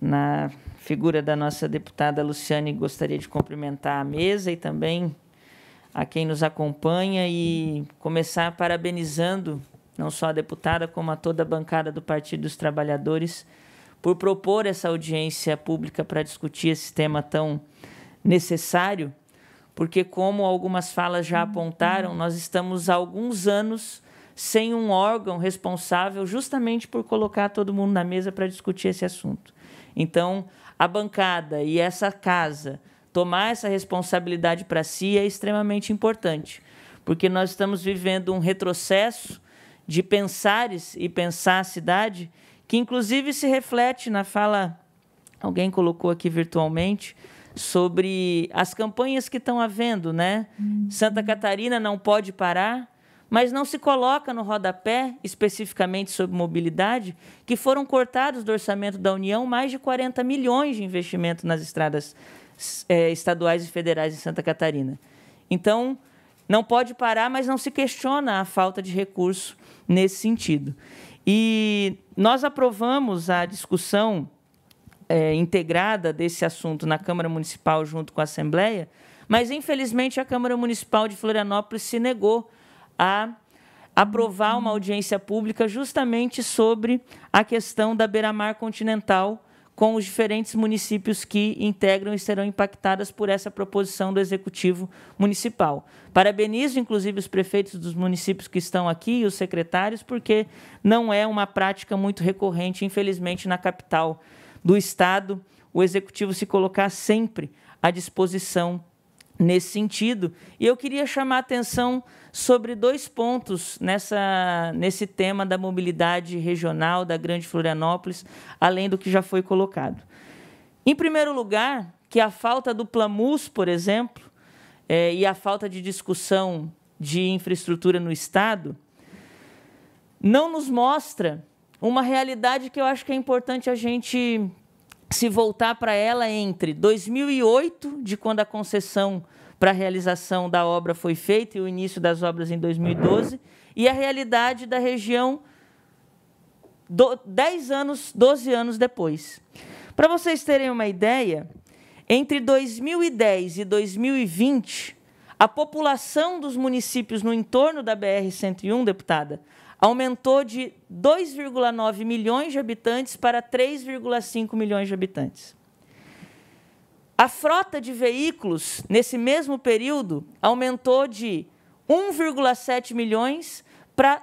Na figura da nossa deputada Luciane, gostaria de cumprimentar a mesa e também a quem nos acompanha e começar parabenizando não só a deputada, como a toda a bancada do Partido dos Trabalhadores por propor essa audiência pública para discutir esse tema tão necessário, porque, como algumas falas já apontaram, nós estamos há alguns anos sem um órgão responsável justamente por colocar todo mundo na mesa para discutir esse assunto. Então, a bancada e essa casa tomar essa responsabilidade para si é extremamente importante, porque nós estamos vivendo um retrocesso de pensares e pensar a cidade que inclusive se reflete na fala alguém colocou aqui virtualmente sobre as campanhas que estão havendo, né? Uhum. Santa Catarina não pode parar, mas não se coloca no rodapé, especificamente sobre mobilidade, que foram cortados do orçamento da União mais de 40 milhões de investimento nas estradas é, estaduais e federais em Santa Catarina. Então, não pode parar, mas não se questiona a falta de recurso nesse sentido. E nós aprovamos a discussão é, integrada desse assunto na Câmara Municipal junto com a Assembleia, mas infelizmente a Câmara Municipal de Florianópolis se negou a aprovar uma audiência pública justamente sobre a questão da beira-mar continental com os diferentes municípios que integram e serão impactadas por essa proposição do Executivo Municipal. Parabenizo, inclusive, os prefeitos dos municípios que estão aqui e os secretários, porque não é uma prática muito recorrente, infelizmente, na capital do Estado, o Executivo se colocar sempre à disposição nesse sentido. E eu queria chamar a atenção sobre dois pontos nessa, nesse tema da mobilidade regional da Grande Florianópolis, além do que já foi colocado. Em primeiro lugar, que a falta do PLAMUS, por exemplo, é, e a falta de discussão de infraestrutura no Estado, não nos mostra uma realidade que eu acho que é importante a gente se voltar para ela entre 2008, de quando a concessão para a realização da obra foi feita e o início das obras em 2012, e a realidade da região do, 10 anos, 12 anos depois. Para vocês terem uma ideia, entre 2010 e 2020, a população dos municípios no entorno da BR-101, deputada, aumentou de 2,9 milhões de habitantes para 3,5 milhões de habitantes. A frota de veículos, nesse mesmo período, aumentou de 1,7 milhões para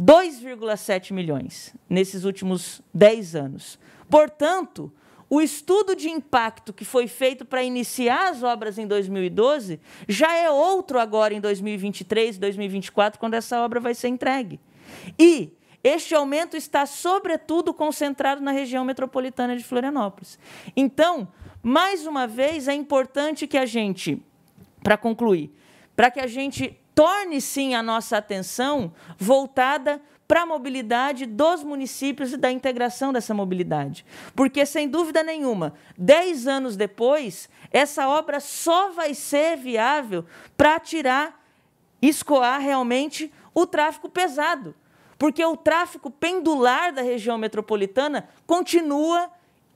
2,7 milhões nesses últimos 10 anos. Portanto, o estudo de impacto que foi feito para iniciar as obras em 2012 já é outro agora em 2023, 2024, quando essa obra vai ser entregue. E este aumento está, sobretudo, concentrado na região metropolitana de Florianópolis. Então, mais uma vez, é importante que a gente, para concluir, para que a gente torne sim a nossa atenção voltada para a mobilidade dos municípios e da integração dessa mobilidade. Porque, sem dúvida nenhuma, dez anos depois, essa obra só vai ser viável para tirar, escoar realmente o tráfego pesado. Porque o tráfego pendular da região metropolitana continua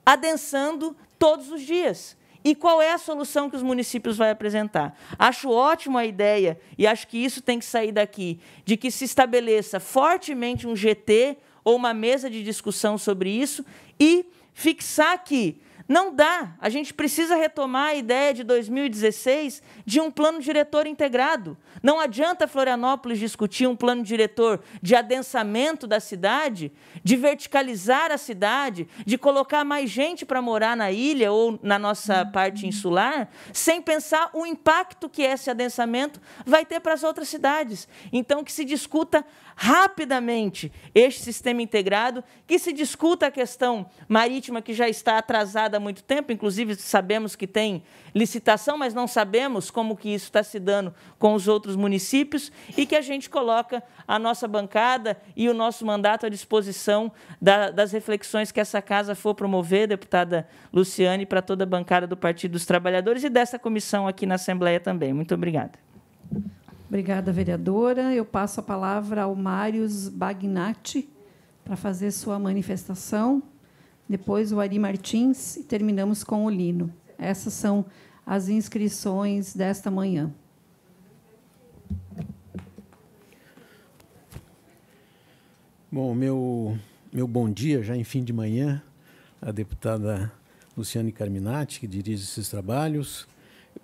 adensando todos os dias. E qual é a solução que os municípios vão apresentar? Acho ótima a ideia, e acho que isso tem que sair daqui, de que se estabeleça fortemente um GT ou uma mesa de discussão sobre isso e fixar que não dá. A gente precisa retomar a ideia de 2016 de um plano diretor integrado. Não adianta Florianópolis discutir um plano diretor de adensamento da cidade, de verticalizar a cidade, de colocar mais gente para morar na ilha ou na nossa parte insular, sem pensar o impacto que esse adensamento vai ter para as outras cidades. Então, que se discuta rapidamente este sistema integrado, que se discuta a questão marítima que já está atrasada há muito tempo, inclusive sabemos que tem licitação, mas não sabemos como que isso está se dando com os outros municípios e que a gente coloca a nossa bancada e o nosso mandato à disposição da, das reflexões que essa casa for promover, deputada Luciane, para toda a bancada do Partido dos Trabalhadores e dessa comissão aqui na Assembleia também. Muito obrigada. Obrigada, vereadora. Eu passo a palavra ao Mários Bagnatti para fazer sua manifestação. Depois o Ari Martins e terminamos com o Lino. Essas são as inscrições desta manhã. Bom, meu, meu bom dia, já em fim de manhã, a deputada Luciane Carminati, que dirige esses trabalhos.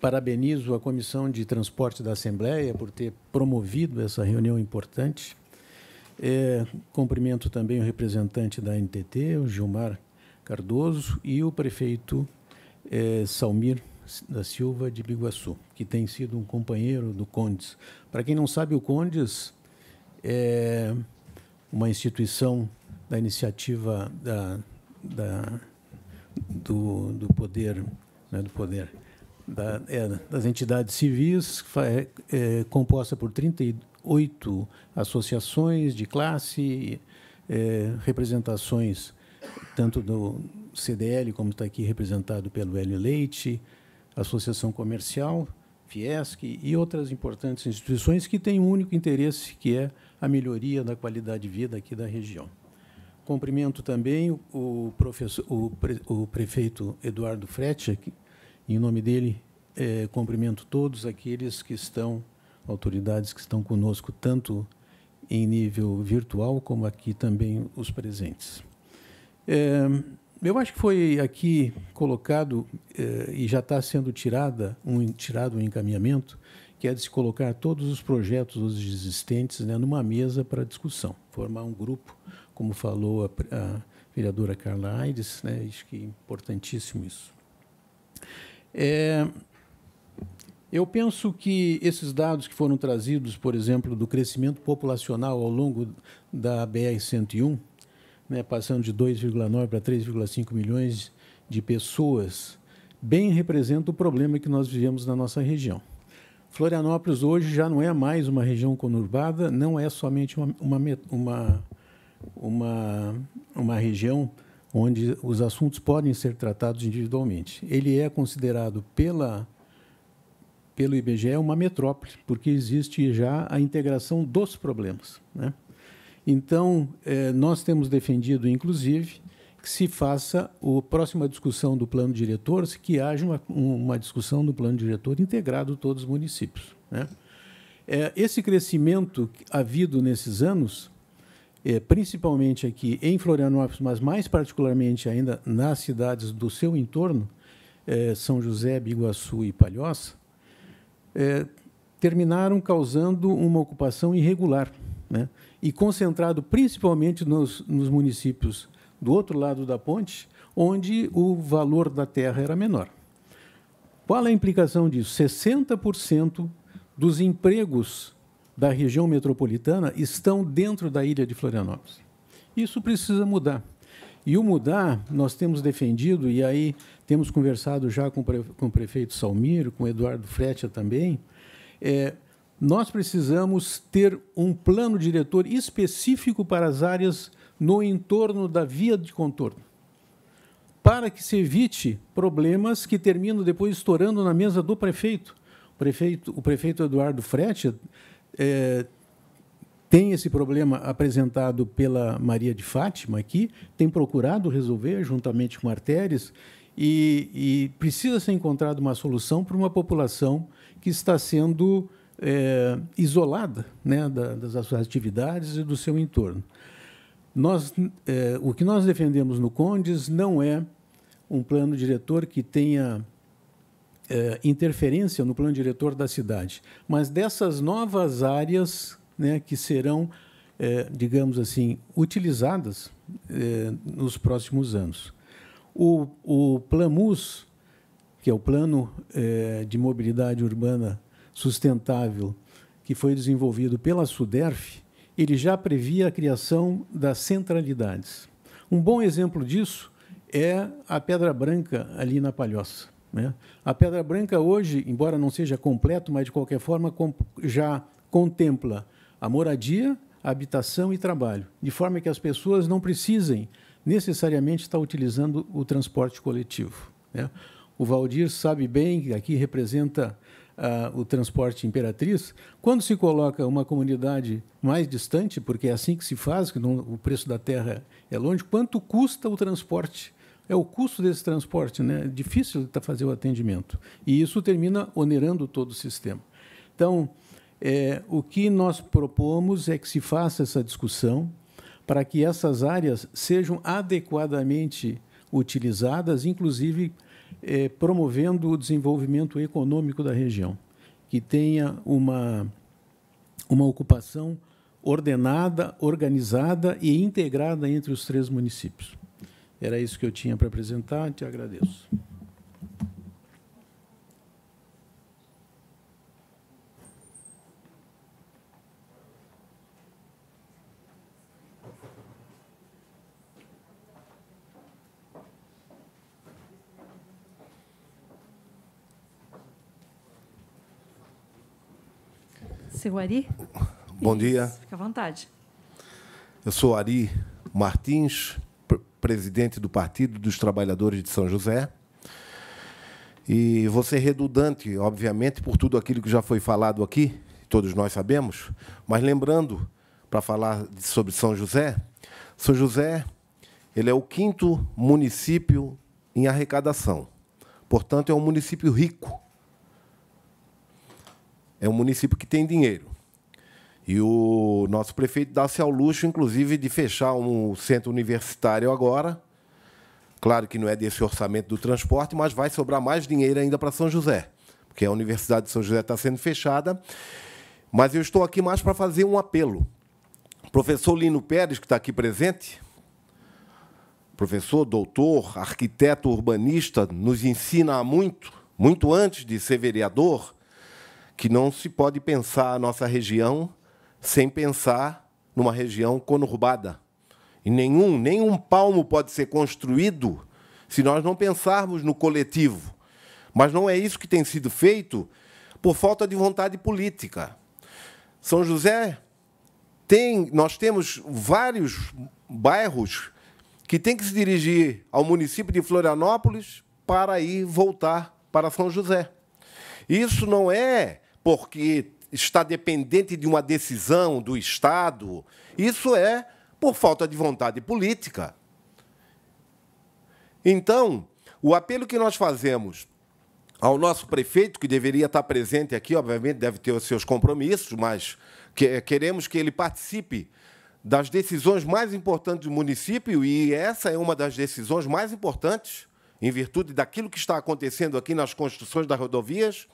Parabenizo a Comissão de Transporte da Assembleia por ter promovido essa reunião importante. É, cumprimento também o representante da NTT, o Gilmar Cardoso, e o prefeito é, Salmir da Silva de Biguaçu, que tem sido um companheiro do Condes. Para quem não sabe, o Condes é uma instituição da iniciativa da, da do, do poder, né, do poder da, é, das entidades civis, é, é, composta por 38 associações de classe, é, representações tanto do CDL, como está aqui representado pelo Hélio Leite, Associação Comercial, Fiesc e outras importantes instituições que têm um único interesse, que é a melhoria da qualidade de vida aqui da região. Cumprimento também o, professor, o, pre, o prefeito Eduardo que, em nome dele, é, cumprimento todos aqueles que estão, autoridades que estão conosco, tanto em nível virtual, como aqui também os presentes. É, eu acho que foi aqui colocado é, e já está sendo tirada um, tirado um encaminhamento que é de se colocar todos os projetos existentes né, numa mesa para discussão, formar um grupo, como falou a, a vereadora Carla Aires, né, acho que é importantíssimo isso. É, eu penso que esses dados que foram trazidos, por exemplo, do crescimento populacional ao longo da BR-101, né, passando de 2,9 para 3,5 milhões de pessoas, bem representa o problema que nós vivemos na nossa região. Florianópolis hoje já não é mais uma região conurbada, não é somente uma, uma, uma, uma, uma região onde os assuntos podem ser tratados individualmente. Ele é considerado pela pelo IBGE uma metrópole, porque existe já a integração dos problemas. Né? Então, eh, nós temos defendido, inclusive, que se faça a próxima discussão do plano diretor, que haja uma, uma discussão do plano diretor integrado todos os municípios. Né? É, esse crescimento havido nesses anos, principalmente aqui em Florianópolis, mas mais particularmente ainda nas cidades do seu entorno, é, São José, Biguaçu e Palhoça, é, terminaram causando uma ocupação irregular, né? e concentrado principalmente nos, nos municípios do outro lado da ponte, onde o valor da terra era menor. Qual a implicação disso? 60% dos empregos da região metropolitana estão dentro da ilha de Florianópolis. Isso precisa mudar. E o mudar, nós temos defendido, e aí temos conversado já com, com o prefeito Salmiro, com o Eduardo Fretia também, é, nós precisamos ter um plano diretor específico para as áreas no entorno da via de contorno, para que se evite problemas que terminam depois estourando na mesa do prefeito. O prefeito, o prefeito Eduardo Fretia é, tem esse problema apresentado pela Maria de Fátima aqui, tem procurado resolver juntamente com artérias e, e precisa ser encontrada uma solução para uma população que está sendo é, isolada né, da, das atividades e do seu entorno. Nós, é, o que nós defendemos no Condes não é um plano diretor que tenha é, interferência no plano diretor da cidade, mas dessas novas áreas né, que serão, é, digamos assim, utilizadas é, nos próximos anos. O, o PLAMUS, que é o Plano de Mobilidade Urbana Sustentável, que foi desenvolvido pela SUDERF, ele já previa a criação das centralidades. Um bom exemplo disso é a Pedra Branca ali na Palhoça. Né? A Pedra Branca hoje, embora não seja completo, mas de qualquer forma já contempla a moradia, a habitação e trabalho, de forma que as pessoas não precisem necessariamente estar utilizando o transporte coletivo. Né? O Valdir sabe bem que aqui representa uh, o transporte Imperatriz. Quando se coloca uma comunidade mais distante, porque é assim que se faz, que não, o preço da terra é longe, quanto custa o transporte? É o custo desse transporte, né? É difícil fazer o atendimento. E isso termina onerando todo o sistema. Então, é, o que nós propomos é que se faça essa discussão para que essas áreas sejam adequadamente utilizadas, inclusive é, promovendo o desenvolvimento econômico da região, que tenha uma, uma ocupação ordenada, organizada e integrada entre os três municípios. Era isso que eu tinha para apresentar, te agradeço. Seu Ari? Bom dia. Fica à vontade. Eu sou Ari Martins, presidente do Partido dos Trabalhadores de São José. E vou ser redundante, obviamente, por tudo aquilo que já foi falado aqui, todos nós sabemos, mas lembrando, para falar sobre São José, São José ele é o quinto município em arrecadação. Portanto, é um município rico é um município que tem dinheiro. E o nosso prefeito dá-se ao luxo, inclusive, de fechar um centro universitário agora. Claro que não é desse orçamento do transporte, mas vai sobrar mais dinheiro ainda para São José, porque a Universidade de São José está sendo fechada. Mas eu estou aqui mais para fazer um apelo. O professor Lino Pérez, que está aqui presente, professor, doutor, arquiteto urbanista, nos ensina há muito, muito antes de ser vereador, que não se pode pensar a nossa região sem pensar numa região conurbada. E nenhum, nenhum palmo pode ser construído se nós não pensarmos no coletivo. Mas não é isso que tem sido feito por falta de vontade política. São José tem, nós temos vários bairros que têm que se dirigir ao município de Florianópolis para ir voltar para São José. Isso não é porque está dependente de uma decisão do Estado, isso é por falta de vontade política. Então, o apelo que nós fazemos ao nosso prefeito, que deveria estar presente aqui, obviamente deve ter os seus compromissos, mas queremos que ele participe das decisões mais importantes do município, e essa é uma das decisões mais importantes, em virtude daquilo que está acontecendo aqui nas construções das rodovias,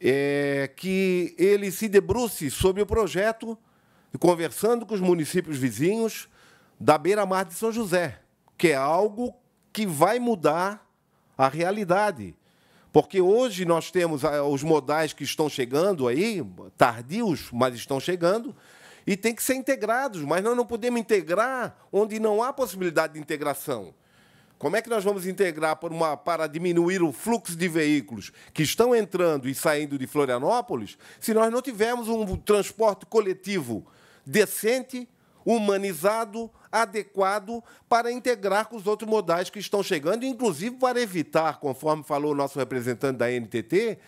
é que ele se debruce sobre o projeto, conversando com os municípios vizinhos da beira-mar de São José, que é algo que vai mudar a realidade. Porque hoje nós temos ah, os modais que estão chegando aí, tardios, mas estão chegando, e tem que ser integrados, mas nós não podemos integrar onde não há possibilidade de integração. Como é que nós vamos integrar para, uma, para diminuir o fluxo de veículos que estão entrando e saindo de Florianópolis se nós não tivermos um transporte coletivo decente, humanizado, adequado para integrar com os outros modais que estão chegando, inclusive para evitar, conforme falou o nosso representante da NTT,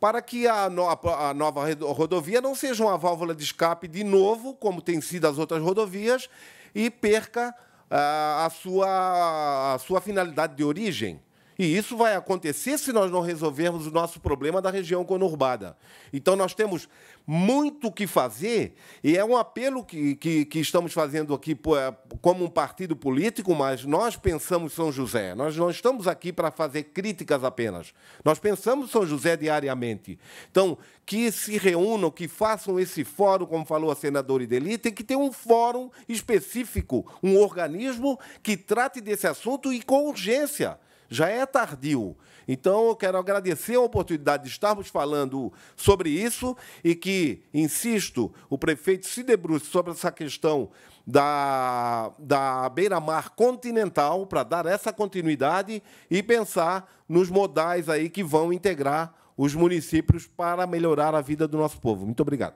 para que a, no, a nova rodovia não seja uma válvula de escape de novo, como tem sido as outras rodovias, e perca a, sua, a sua finalidade de origem. E isso vai acontecer se nós não resolvermos o nosso problema da região conurbada. Então, nós temos muito o que fazer, e é um apelo que, que, que, estamos fazendo aqui é, como um partido político, mas nós pensamos São José. Nós não estamos aqui para fazer críticas apenas. Nós pensamos São José diariamente. Então, que se reúnam, que façam esse fórum, como falou a senadora Ideli, tem que ter um fórum específico, um organismo que trate desse assunto e com urgência. Já é tardio. Então, eu quero agradecer a oportunidade de estarmos falando sobre isso e que, insisto, o prefeito se debruce sobre essa questão da, da beira-mar continental para dar essa continuidade e pensar nos modais aí que vão integrar os municípios para melhorar a vida do nosso povo. Muito obrigado.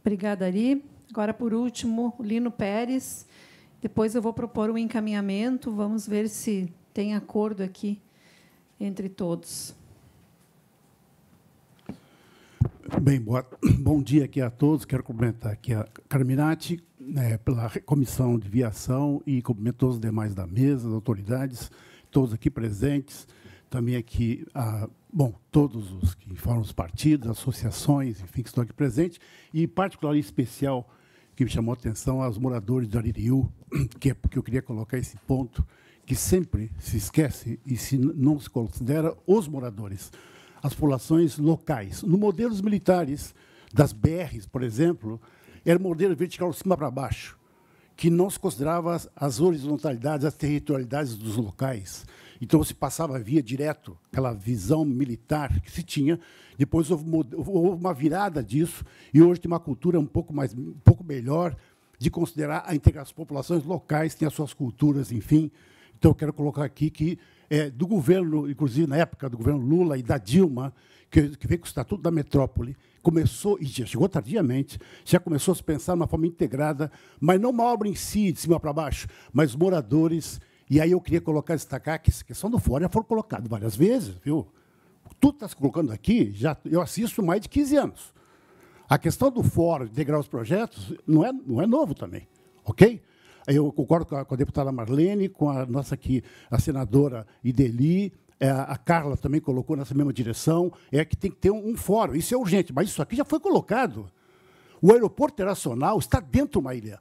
Obrigada, Ari. Agora, por último, Lino Pérez. Depois eu vou propor um encaminhamento. Vamos ver se tem acordo aqui entre todos. Bem, boa, bom dia aqui a todos. Quero cumprimentar aqui a Carminati né, pela comissão de viação e cumprimento todos os demais da mesa, as autoridades, todos aqui presentes. Também aqui, a, bom, todos os que formam os partidos, associações, enfim, que estão aqui presentes. E, particular e especial, que me chamou a atenção, aos moradores de Aririu, que é porque eu queria colocar esse ponto que sempre se esquece e se não se considera os moradores, as populações locais. No modelos militares das BRs, por exemplo, era modelo vertical de cima para baixo, que não se considerava as, as horizontalidades, as territorialidades dos locais. Então se passava via direto, aquela visão militar que se tinha. Depois houve, houve uma virada disso e hoje tem uma cultura um pouco mais, um pouco melhor de considerar a integração das populações locais, tem as suas culturas, enfim, então, eu quero colocar aqui que é, do governo, inclusive na época do governo Lula e da Dilma, que, que veio com o Estatuto da Metrópole, começou, e já chegou tardiamente, já começou a se pensar de uma forma integrada, mas não uma obra em si, de cima para baixo, mas moradores. E aí eu queria colocar, destacar que essa questão do fórum já foi colocado várias vezes, viu? Tudo está se colocando aqui, já, eu assisto mais de 15 anos. A questão do fórum, integrar os projetos, não é, não é novo também, ok? Eu concordo com a, com a deputada Marlene, com a nossa aqui, a senadora Ideli, é, a Carla também colocou nessa mesma direção, é que tem que ter um, um, fórum. Isso é urgente, mas isso aqui já foi colocado. O aeroporto internacional está dentro de uma ilha.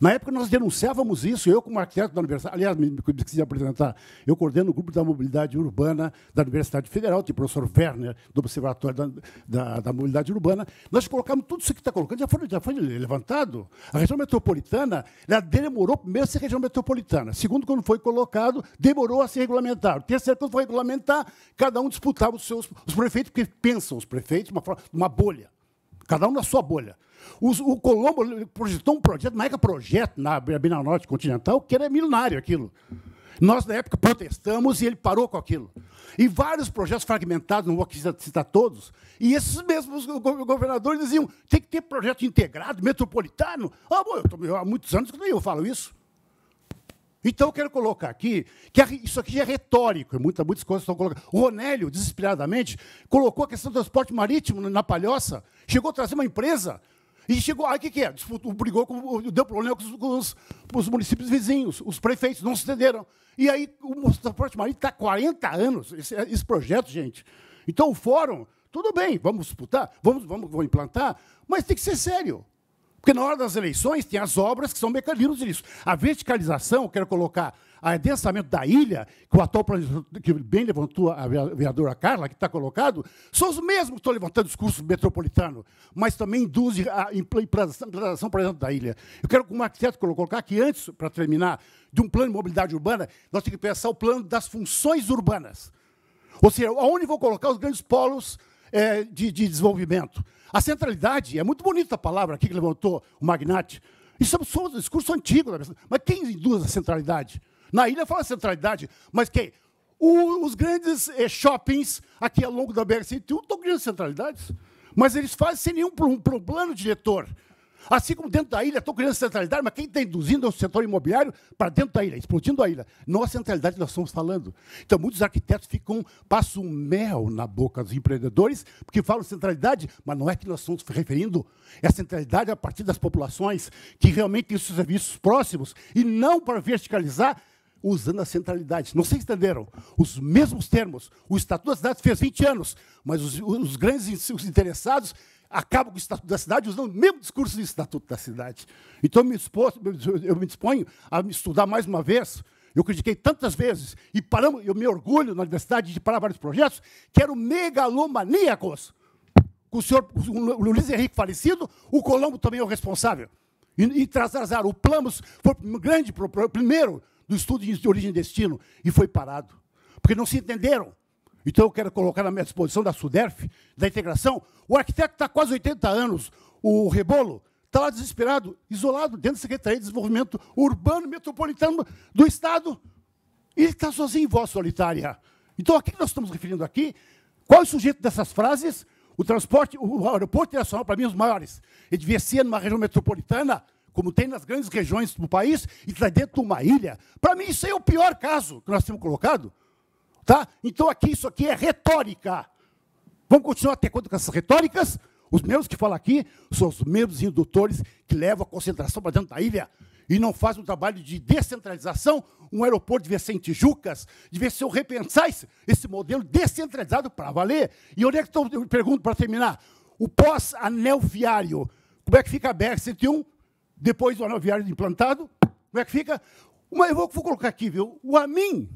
Na época, nós denunciávamos isso, eu, como arquiteto da Universidade, aliás, me esqueci apresentar, eu coordeno o grupo da mobilidade urbana da Universidade Federal, tem o professor Werner, do Observatório da, da, da Mobilidade Urbana. Nós colocamos tudo isso que está colocando, já foi, já foi levantado. A região metropolitana, ela demorou primeiro a ser região metropolitana. Segundo, quando foi colocado, demorou a ser regulamentado. Terceiro, quando foi regulamentar, cada um disputava os seus os prefeitos, porque pensam os prefeitos uma, uma bolha. Cada um na sua bolha. O Colombo projetou um projeto, na época projeto, na Bienal Norte Continental, que era milenário aquilo. Nós, na época, protestamos e ele parou com aquilo. E vários projetos fragmentados, não vou aqui citar todos, e esses mesmos governadores diziam tem que ter projeto integrado, metropolitano. Ah, bom, eu tô, há muitos anos que eu falo isso. Então, eu quero colocar aqui que isso aqui é retórico, muitas, muitas coisas estão colocadas. O Ronélio, desesperadamente, colocou a questão do transporte marítimo na palhoça, chegou a trazer uma empresa, e chegou, aí o que, que é? Disputou, brigou, com, deu problema com os, com, os, com os, municípios vizinhos, os prefeitos não se entenderam. E aí o transporte marítimo está há 40 anos, esse, esse, projeto, gente. Então, o fórum, tudo bem, vamos disputar, vamos, vamos, vamos implantar, mas tem que ser sério. Porque na hora das eleições tem as obras que são mecanismos disso. A verticalização, quero colocar o adensamento da ilha, que o atual que bem levantou a vereadora Carla, que está colocado, são os mesmos que estão levantando o discurso metropolitano, mas também induzem a implantação para dentro da ilha. Eu quero, como arquiteto, colocar que antes, para terminar, de um plano de mobilidade urbana, nós temos que pensar o plano das funções urbanas. Ou seja, aonde vou colocar os grandes polos é, de, de desenvolvimento. A centralidade, é muito bonita a palavra aqui que levantou o Magnati. Isso é um discurso antigo. Mas quem induz a centralidade? Na ilha fala centralidade, mas quem? O, os grandes eh, shoppings aqui ao longo da BR-101 estão criando centralidades. Mas eles fazem sem nenhum plano diretor. Assim como dentro da ilha estão criando centralidade, mas quem está induzindo é o setor imobiliário para dentro da ilha, explodindo a ilha. Não a centralidade que nós estamos falando. Então, muitos arquitetos ficam, passam mel na boca dos empreendedores, porque falam centralidade, mas não é que nós estamos referindo. É a centralidade a partir das populações que realmente têm os serviços próximos, e não para verticalizar usando a centralidade. Não se entenderam. Os mesmos termos. O Estatuto da Cidade fez 20 anos, mas os, os grandes os interessados acabam com o Estatuto da Cidade usando o mesmo discurso do Estatuto da Cidade. Então, eu me, expor, eu me disponho a estudar mais uma vez. Eu critiquei tantas vezes e paramos, eu me orgulho na universidade de parar vários projetos que eram megalomaníacos. Com o senhor o Luiz Henrique falecido, o Colombo também é o responsável. E, e. O Plamos foi o grande, primeiro do estudo de origem e destino e foi parado. Porque não se entenderam. Então eu quero colocar na minha disposição da SUDERF, da integração, o arquiteto está quase 80 anos, o Rebolo, está lá desesperado, isolado dentro da Secretaria de Desenvolvimento Urbano e Metropolitano do Estado. E ele está sozinho em voz solitária. Então, a que nós estamos referindo aqui? Qual é o sujeito dessas frases? O transporte, o aeroporto internacional, para mim, é os maiores. Ele devia ser numa região metropolitana, como tem nas grandes regiões do país, e está dentro de uma ilha. Para mim, isso é o pior caso que nós temos colocado. Tá? Então, aqui, isso aqui é retórica. Vamos continuar até quando com essas retóricas? Os mesmos que falam aqui são os mesmos indutores que levam a concentração para dentro da ilha e não fazem um trabalho de descentralização. Um aeroporto devia ser em Tijucas, devia ser repensar esse, esse modelo descentralizado para valer. E onde é que estou, eu pergunto para terminar, o pós-anel viário, como é que fica a BR-101, depois do anel viário implantado? Como é que fica? Uma, eu vou, vou colocar aqui, viu? O AMIN,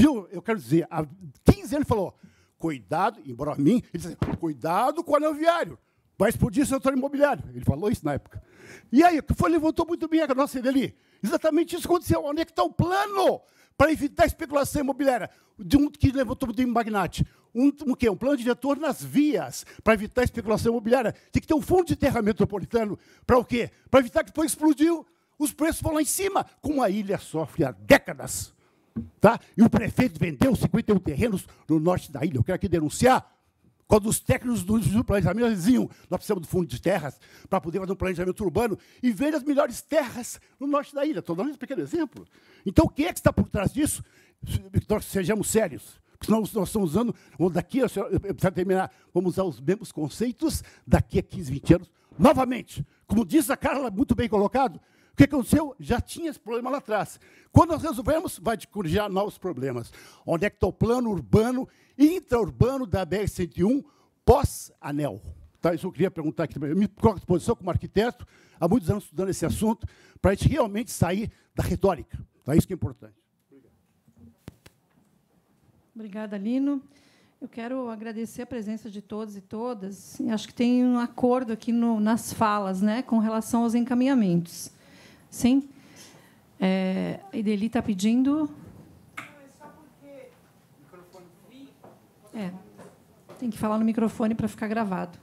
viu? Eu quero dizer, há 15 anos ele falou, cuidado, embora a mim, ele disse assim, cuidado com o anel viário, vai explodir o setor imobiliário. Ele falou isso na época. E aí, que foi, levantou muito bem a nossa ali. Exatamente isso aconteceu. Onde é que está o plano para evitar a especulação imobiliária? De um que levantou muito bem o Magnate. Um, um, um plano diretor nas vias para evitar a especulação imobiliária. Tem que ter um fundo de terra metropolitano para o quê? Para evitar que depois explodiu, os preços vão lá em cima, como a ilha sofre há décadas. Tá? E o prefeito vendeu 51 terrenos no norte da ilha. Eu quero aqui denunciar. Quando os técnicos do planejamento diziam nós precisamos do fundo de terras para poder fazer um planejamento urbano e vender as melhores terras no norte da ilha. Estou dando um pequeno exemplo. Então, o que é que está por trás disso? Nós sejamos sérios. Senão nós estamos usando, daqui, preciso terminar, vamos usar os mesmos conceitos daqui a 15, 20 anos, novamente. Como diz a Carla, muito bem colocado, o que aconteceu? Já tinha esse problema lá atrás. Quando nós resolvemos, vai corrigir novos problemas. Onde é que está o plano urbano, intraurbano da BR-101 pós-anel? Tá? Isso eu queria perguntar aqui também. Eu me coloco à disposição como arquiteto, há muitos anos estudando esse assunto, para a gente realmente sair da retórica. Tá? Isso que é importante. Obrigada, Lino. Eu quero agradecer a presença de todos e todas. Acho que tem um acordo aqui no, nas falas, né, com relação aos encaminhamentos. Sim? É, Ideli está pedindo. É, tem que falar no microfone para ficar gravado.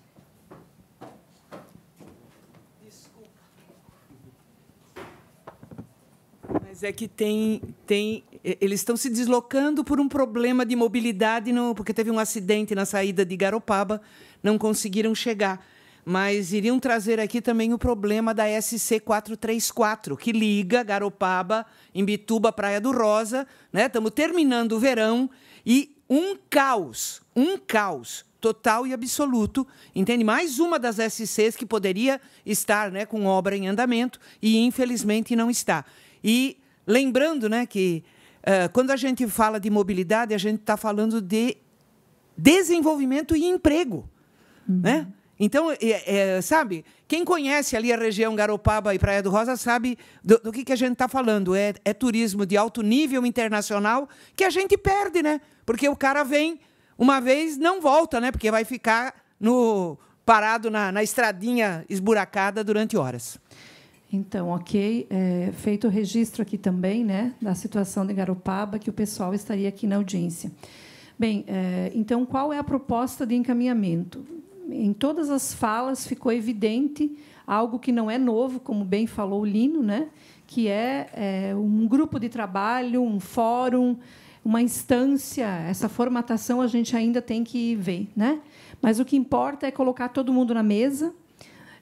Mas é que tem, tem eles estão se deslocando por um problema de mobilidade, no, porque teve um acidente na saída de Garopaba, não conseguiram chegar. Mas iriam trazer aqui também o problema da SC 434, que liga Garopaba, Imbituba, Praia do Rosa. Né? Estamos terminando o verão e um caos, um caos total e absoluto, entende? Mais uma das SCs que poderia estar né, com obra em andamento e, infelizmente, não está. E lembrando né, que uh, quando a gente fala de mobilidade, a gente está falando de desenvolvimento e emprego. Uhum. Né? Então, é, é, sabe, quem conhece ali a região Garopaba e Praia do Rosa sabe do, do que, que a gente está falando. É, é, turismo de alto nível internacional que a gente perde, né? Porque o cara vem uma vez, não volta, né? Porque vai ficar no parado na, na estradinha esburacada durante horas. Então, ok. É, feito o registro aqui também né, da situação de Garopaba, que o pessoal estaria aqui na audiência. Bem, é, então, qual é a proposta de encaminhamento? Em todas as falas ficou evidente algo que não é novo, como bem falou o Lino, né, que é, é um grupo de trabalho, um fórum, uma instância. Essa formatação a gente ainda tem que ver. Né? Mas o que importa é colocar todo mundo na mesa,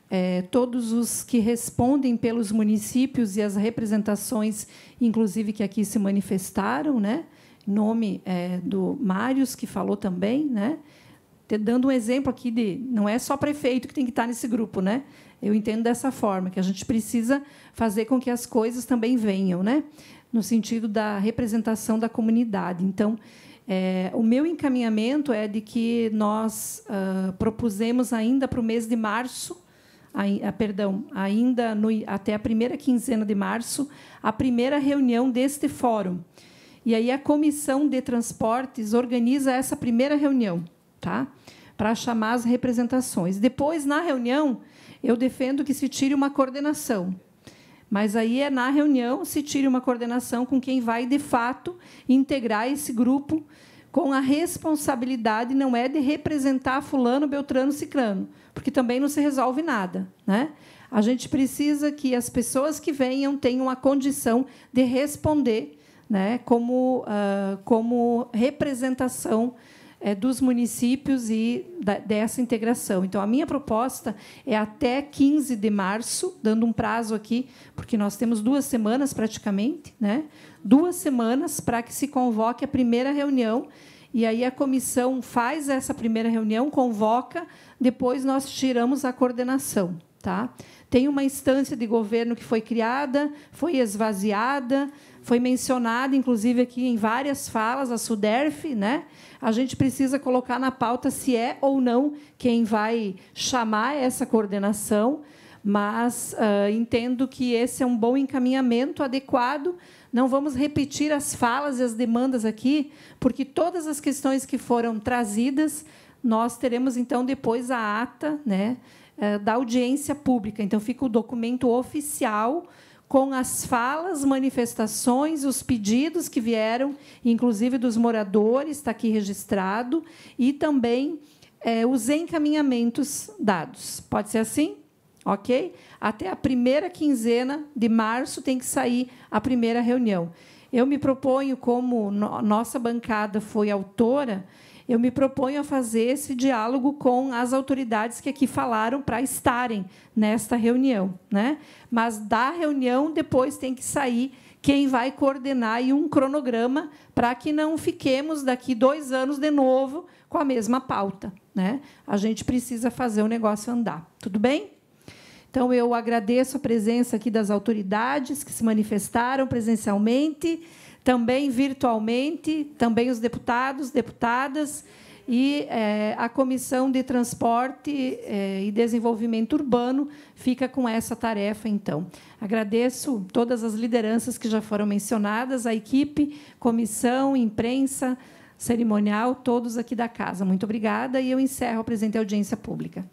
é, todos os que respondem pelos municípios e as representações, inclusive que aqui se manifestaram, né? nome é, do Mários, que falou também, né? Dando um exemplo aqui de não é só prefeito que tem que estar nesse grupo, né? Eu entendo dessa forma que a gente precisa fazer com que as coisas também venham, né? No sentido da representação da comunidade. Então, é, o meu encaminhamento é de que nós uh, propusemos ainda para o mês de março a, a, perdão, ainda no, até a primeira quinzena de março, a primeira reunião deste fórum. E aí a comissão de transportes organiza essa primeira reunião, tá? Para chamar as representações. Depois, na reunião, eu defendo que se tire uma coordenação. Mas aí é na reunião se tire uma coordenação com quem vai, de fato, integrar esse grupo com a responsabilidade não é de representar fulano, beltrano, ciclano, porque também não se resolve nada. Né? A gente precisa que as pessoas que venham tenham a condição de responder né, como, uh, como representação dos municípios e dessa integração. Então, a minha proposta é até 15 de março, dando um prazo aqui, porque nós temos duas semanas praticamente, né? duas semanas para que se convoque a primeira reunião e aí a comissão faz essa primeira reunião, convoca, depois nós tiramos a coordenação. Tá? Tem uma instância de governo que foi criada, foi esvaziada, foi mencionada, inclusive, aqui em várias falas, a SUDERF. Né? A gente precisa colocar na pauta se é ou não quem vai chamar essa coordenação, mas uh, entendo que esse é um bom encaminhamento adequado não vamos repetir as falas e as demandas aqui, porque todas as questões que foram trazidas, nós teremos então depois a ata, né, eh, da audiência pública. Então fica o documento oficial com as falas, manifestações, os pedidos que vieram, inclusive dos moradores, está aqui registrado, e também é, os encaminhamentos dados. Pode ser assim? ok? Até a primeira quinzena de março tem que sair a primeira reunião. Eu me proponho, como no, nossa bancada foi autora, eu me proponho a fazer esse diálogo com as autoridades que aqui falaram para estarem nesta reunião. Né? Mas da reunião, depois tem que sair quem vai coordenar e um cronograma para que não fiquemos daqui dois anos de novo com a mesma pauta. Né? A gente precisa fazer o negócio andar. Tudo bem? Então, eu agradeço a presença aqui das autoridades que se manifestaram presencialmente, também virtualmente, também os deputados, deputadas, e é, a Comissão de Transporte é, e Desenvolvimento Urbano fica com essa tarefa, então. Agradeço todas as lideranças que já foram mencionadas, a equipe, comissão, imprensa, cerimonial, todos aqui da casa. Muito obrigada e eu encerro a presente audiência pública.